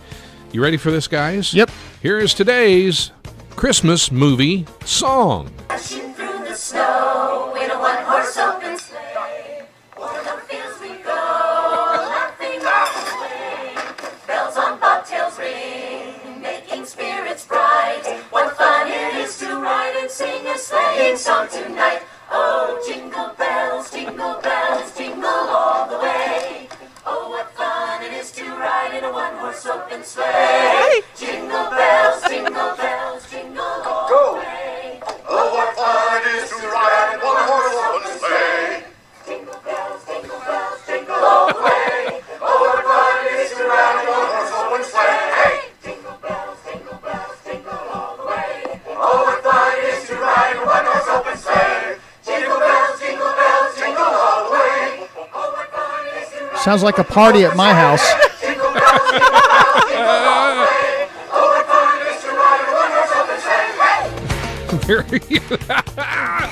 You ready for this, guys? Yep. Here is today's Christmas movie song. Dashing through the snow in a one horse open sleigh. Over the fields we go, laughing all the way. Bells on bobtails ring, making spirits bright. What fun it is to ride and sing a sleighing song tonight. Oh, jingle bells, jingle bells, jingle all the way. Ride in a one horse open sleigh. Jingle bells, jingle bells, jingle all the way. Oh, what fun it is to ride in one horse oh, open sleigh. Jingle bells, jingle bells, jingle all the way. Oh, what fun it is to ride in one horse open sleigh. Jingle bells, jingle bells, jingle all the way. Oh, what fun it is to ride in one horse open sleigh. Jingle bells, jingle bells, jingle all the way. What fun it is to ride Sounds like a party at my house. Jingle bells, jingle bells, jingle all the way. What fun it is to ride in one horse open sleigh. Here you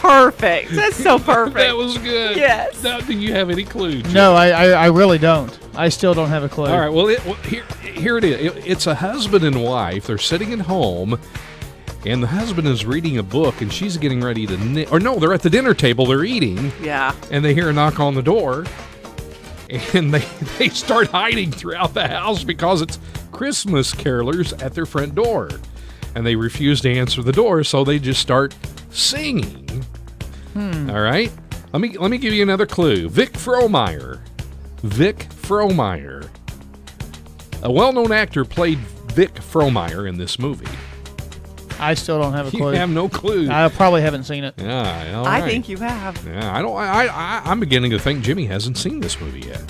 Perfect. That's so perfect. That was good. Yes. Now, do you have any clues? Jimmy? No, I, I, I really don't. I still don't have a clue. All right. Well, it, well here, here it is. It- it's a husband and wife. They're sitting at home, and the husband is reading a book, and she's getting ready to. Knit, or no, they're at the dinner table. They're eating, Yeah. and they hear a knock on the door, and they they start hiding throughout the house because it's Christmas carolers at their front door, and they refuse to answer the door, so they just start singing. Hmm. All right. Let me let me give you another clue. Vic Frohmeyer. Vic Frohmeyer. A well-known actor played Vic Frohmeyer in this movie. I still don't have a You clue. have no clue. I probably haven't seen it. Yeah, all I think you have. Yeah, I don't. I, I I'm beginning to think Jimmy hasn't seen this movie yet.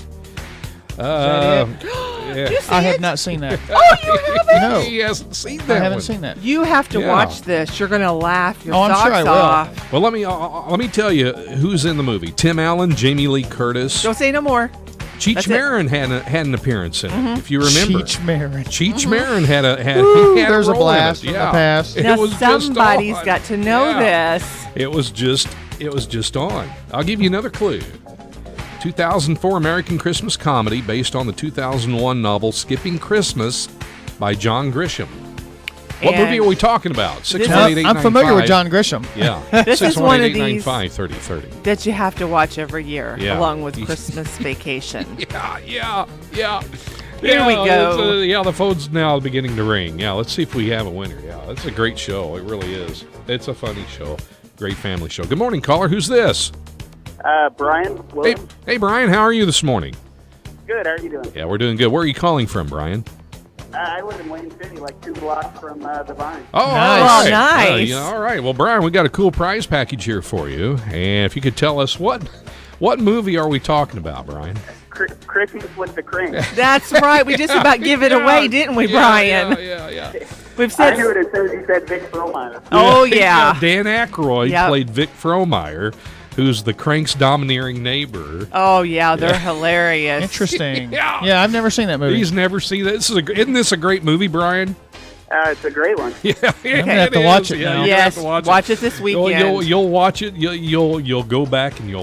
That Uh, it? yeah. I have not seen that. Oh, you haven't? No. he hasn't seen that. I haven't one. seen that. You have to Yeah. watch this. You're gonna laugh your Oh, I'm socks sure I will. off. Well, let me uh, uh, let me tell you who's in the movie: Tim Allen, Jamie Lee Curtis, Don't say no more. Cheech That's. Marin had a, had an appearance in it. Mhm. If you remember, Cheech Marin. Cheech Marin had a had, Woo, he had there's a role in it. blast the Yeah. past. It now was just on. got to know Yeah. this. It was just it was just on. I'll give you another clue. 2004 American Christmas comedy based on the 2001 novel Skipping Christmas by John Grisham. What And movie are we talking about? this- Six No, one eight eight I'm nine familiar with. John Grisham. Yeah. This is one of these- 618-895-3030. That you have to watch every year, Yeah. along with Christmas Vacation. Yeah, yeah, yeah. Here we go. uh, yeah, the phone's now beginning to ring. Yeah, let's see if we have a winner. Yeah, it's a great show. It really is. It's a funny show. Great family show. Good morning, caller. Who's this? Uh, Brian, Hey, hey, Brian. How are you this morning? Good. How are you doing? Yeah, we're doing good. Where are you calling from, Brian? Uh, I live in Wayne City, like two blocks from uh, the Vine. Oh, Nice. right. Oh, nice. Uh, yeah, all right. Well, Brian, we got a cool prize package here for you. And if you could tell us what what movie are we talking about, Brian? Christmas with the Krank. That's right. We just about give it away, didn't we, Yeah, Brian? Yeah, yeah, yeah. We've said. I said. knew it as soon as you said Vic Frohmeyer. Oh yeah. Dan Aykroyd Yep. played Vic Frohmeyer, who's the Krank's domineering neighbor. Oh yeah, they're hilarious. Interesting. Yeah. yeah, I've never seen that movie. He's never seen that. This is a, isn't this a great movie, Brian? Uh, it's a great one. Yeah, gonna have to watch it now. you're have Yes, to watch, watch it. it this You'll, weekend. you'll, you'll watch it. You'll, you'll you'll go back and you'll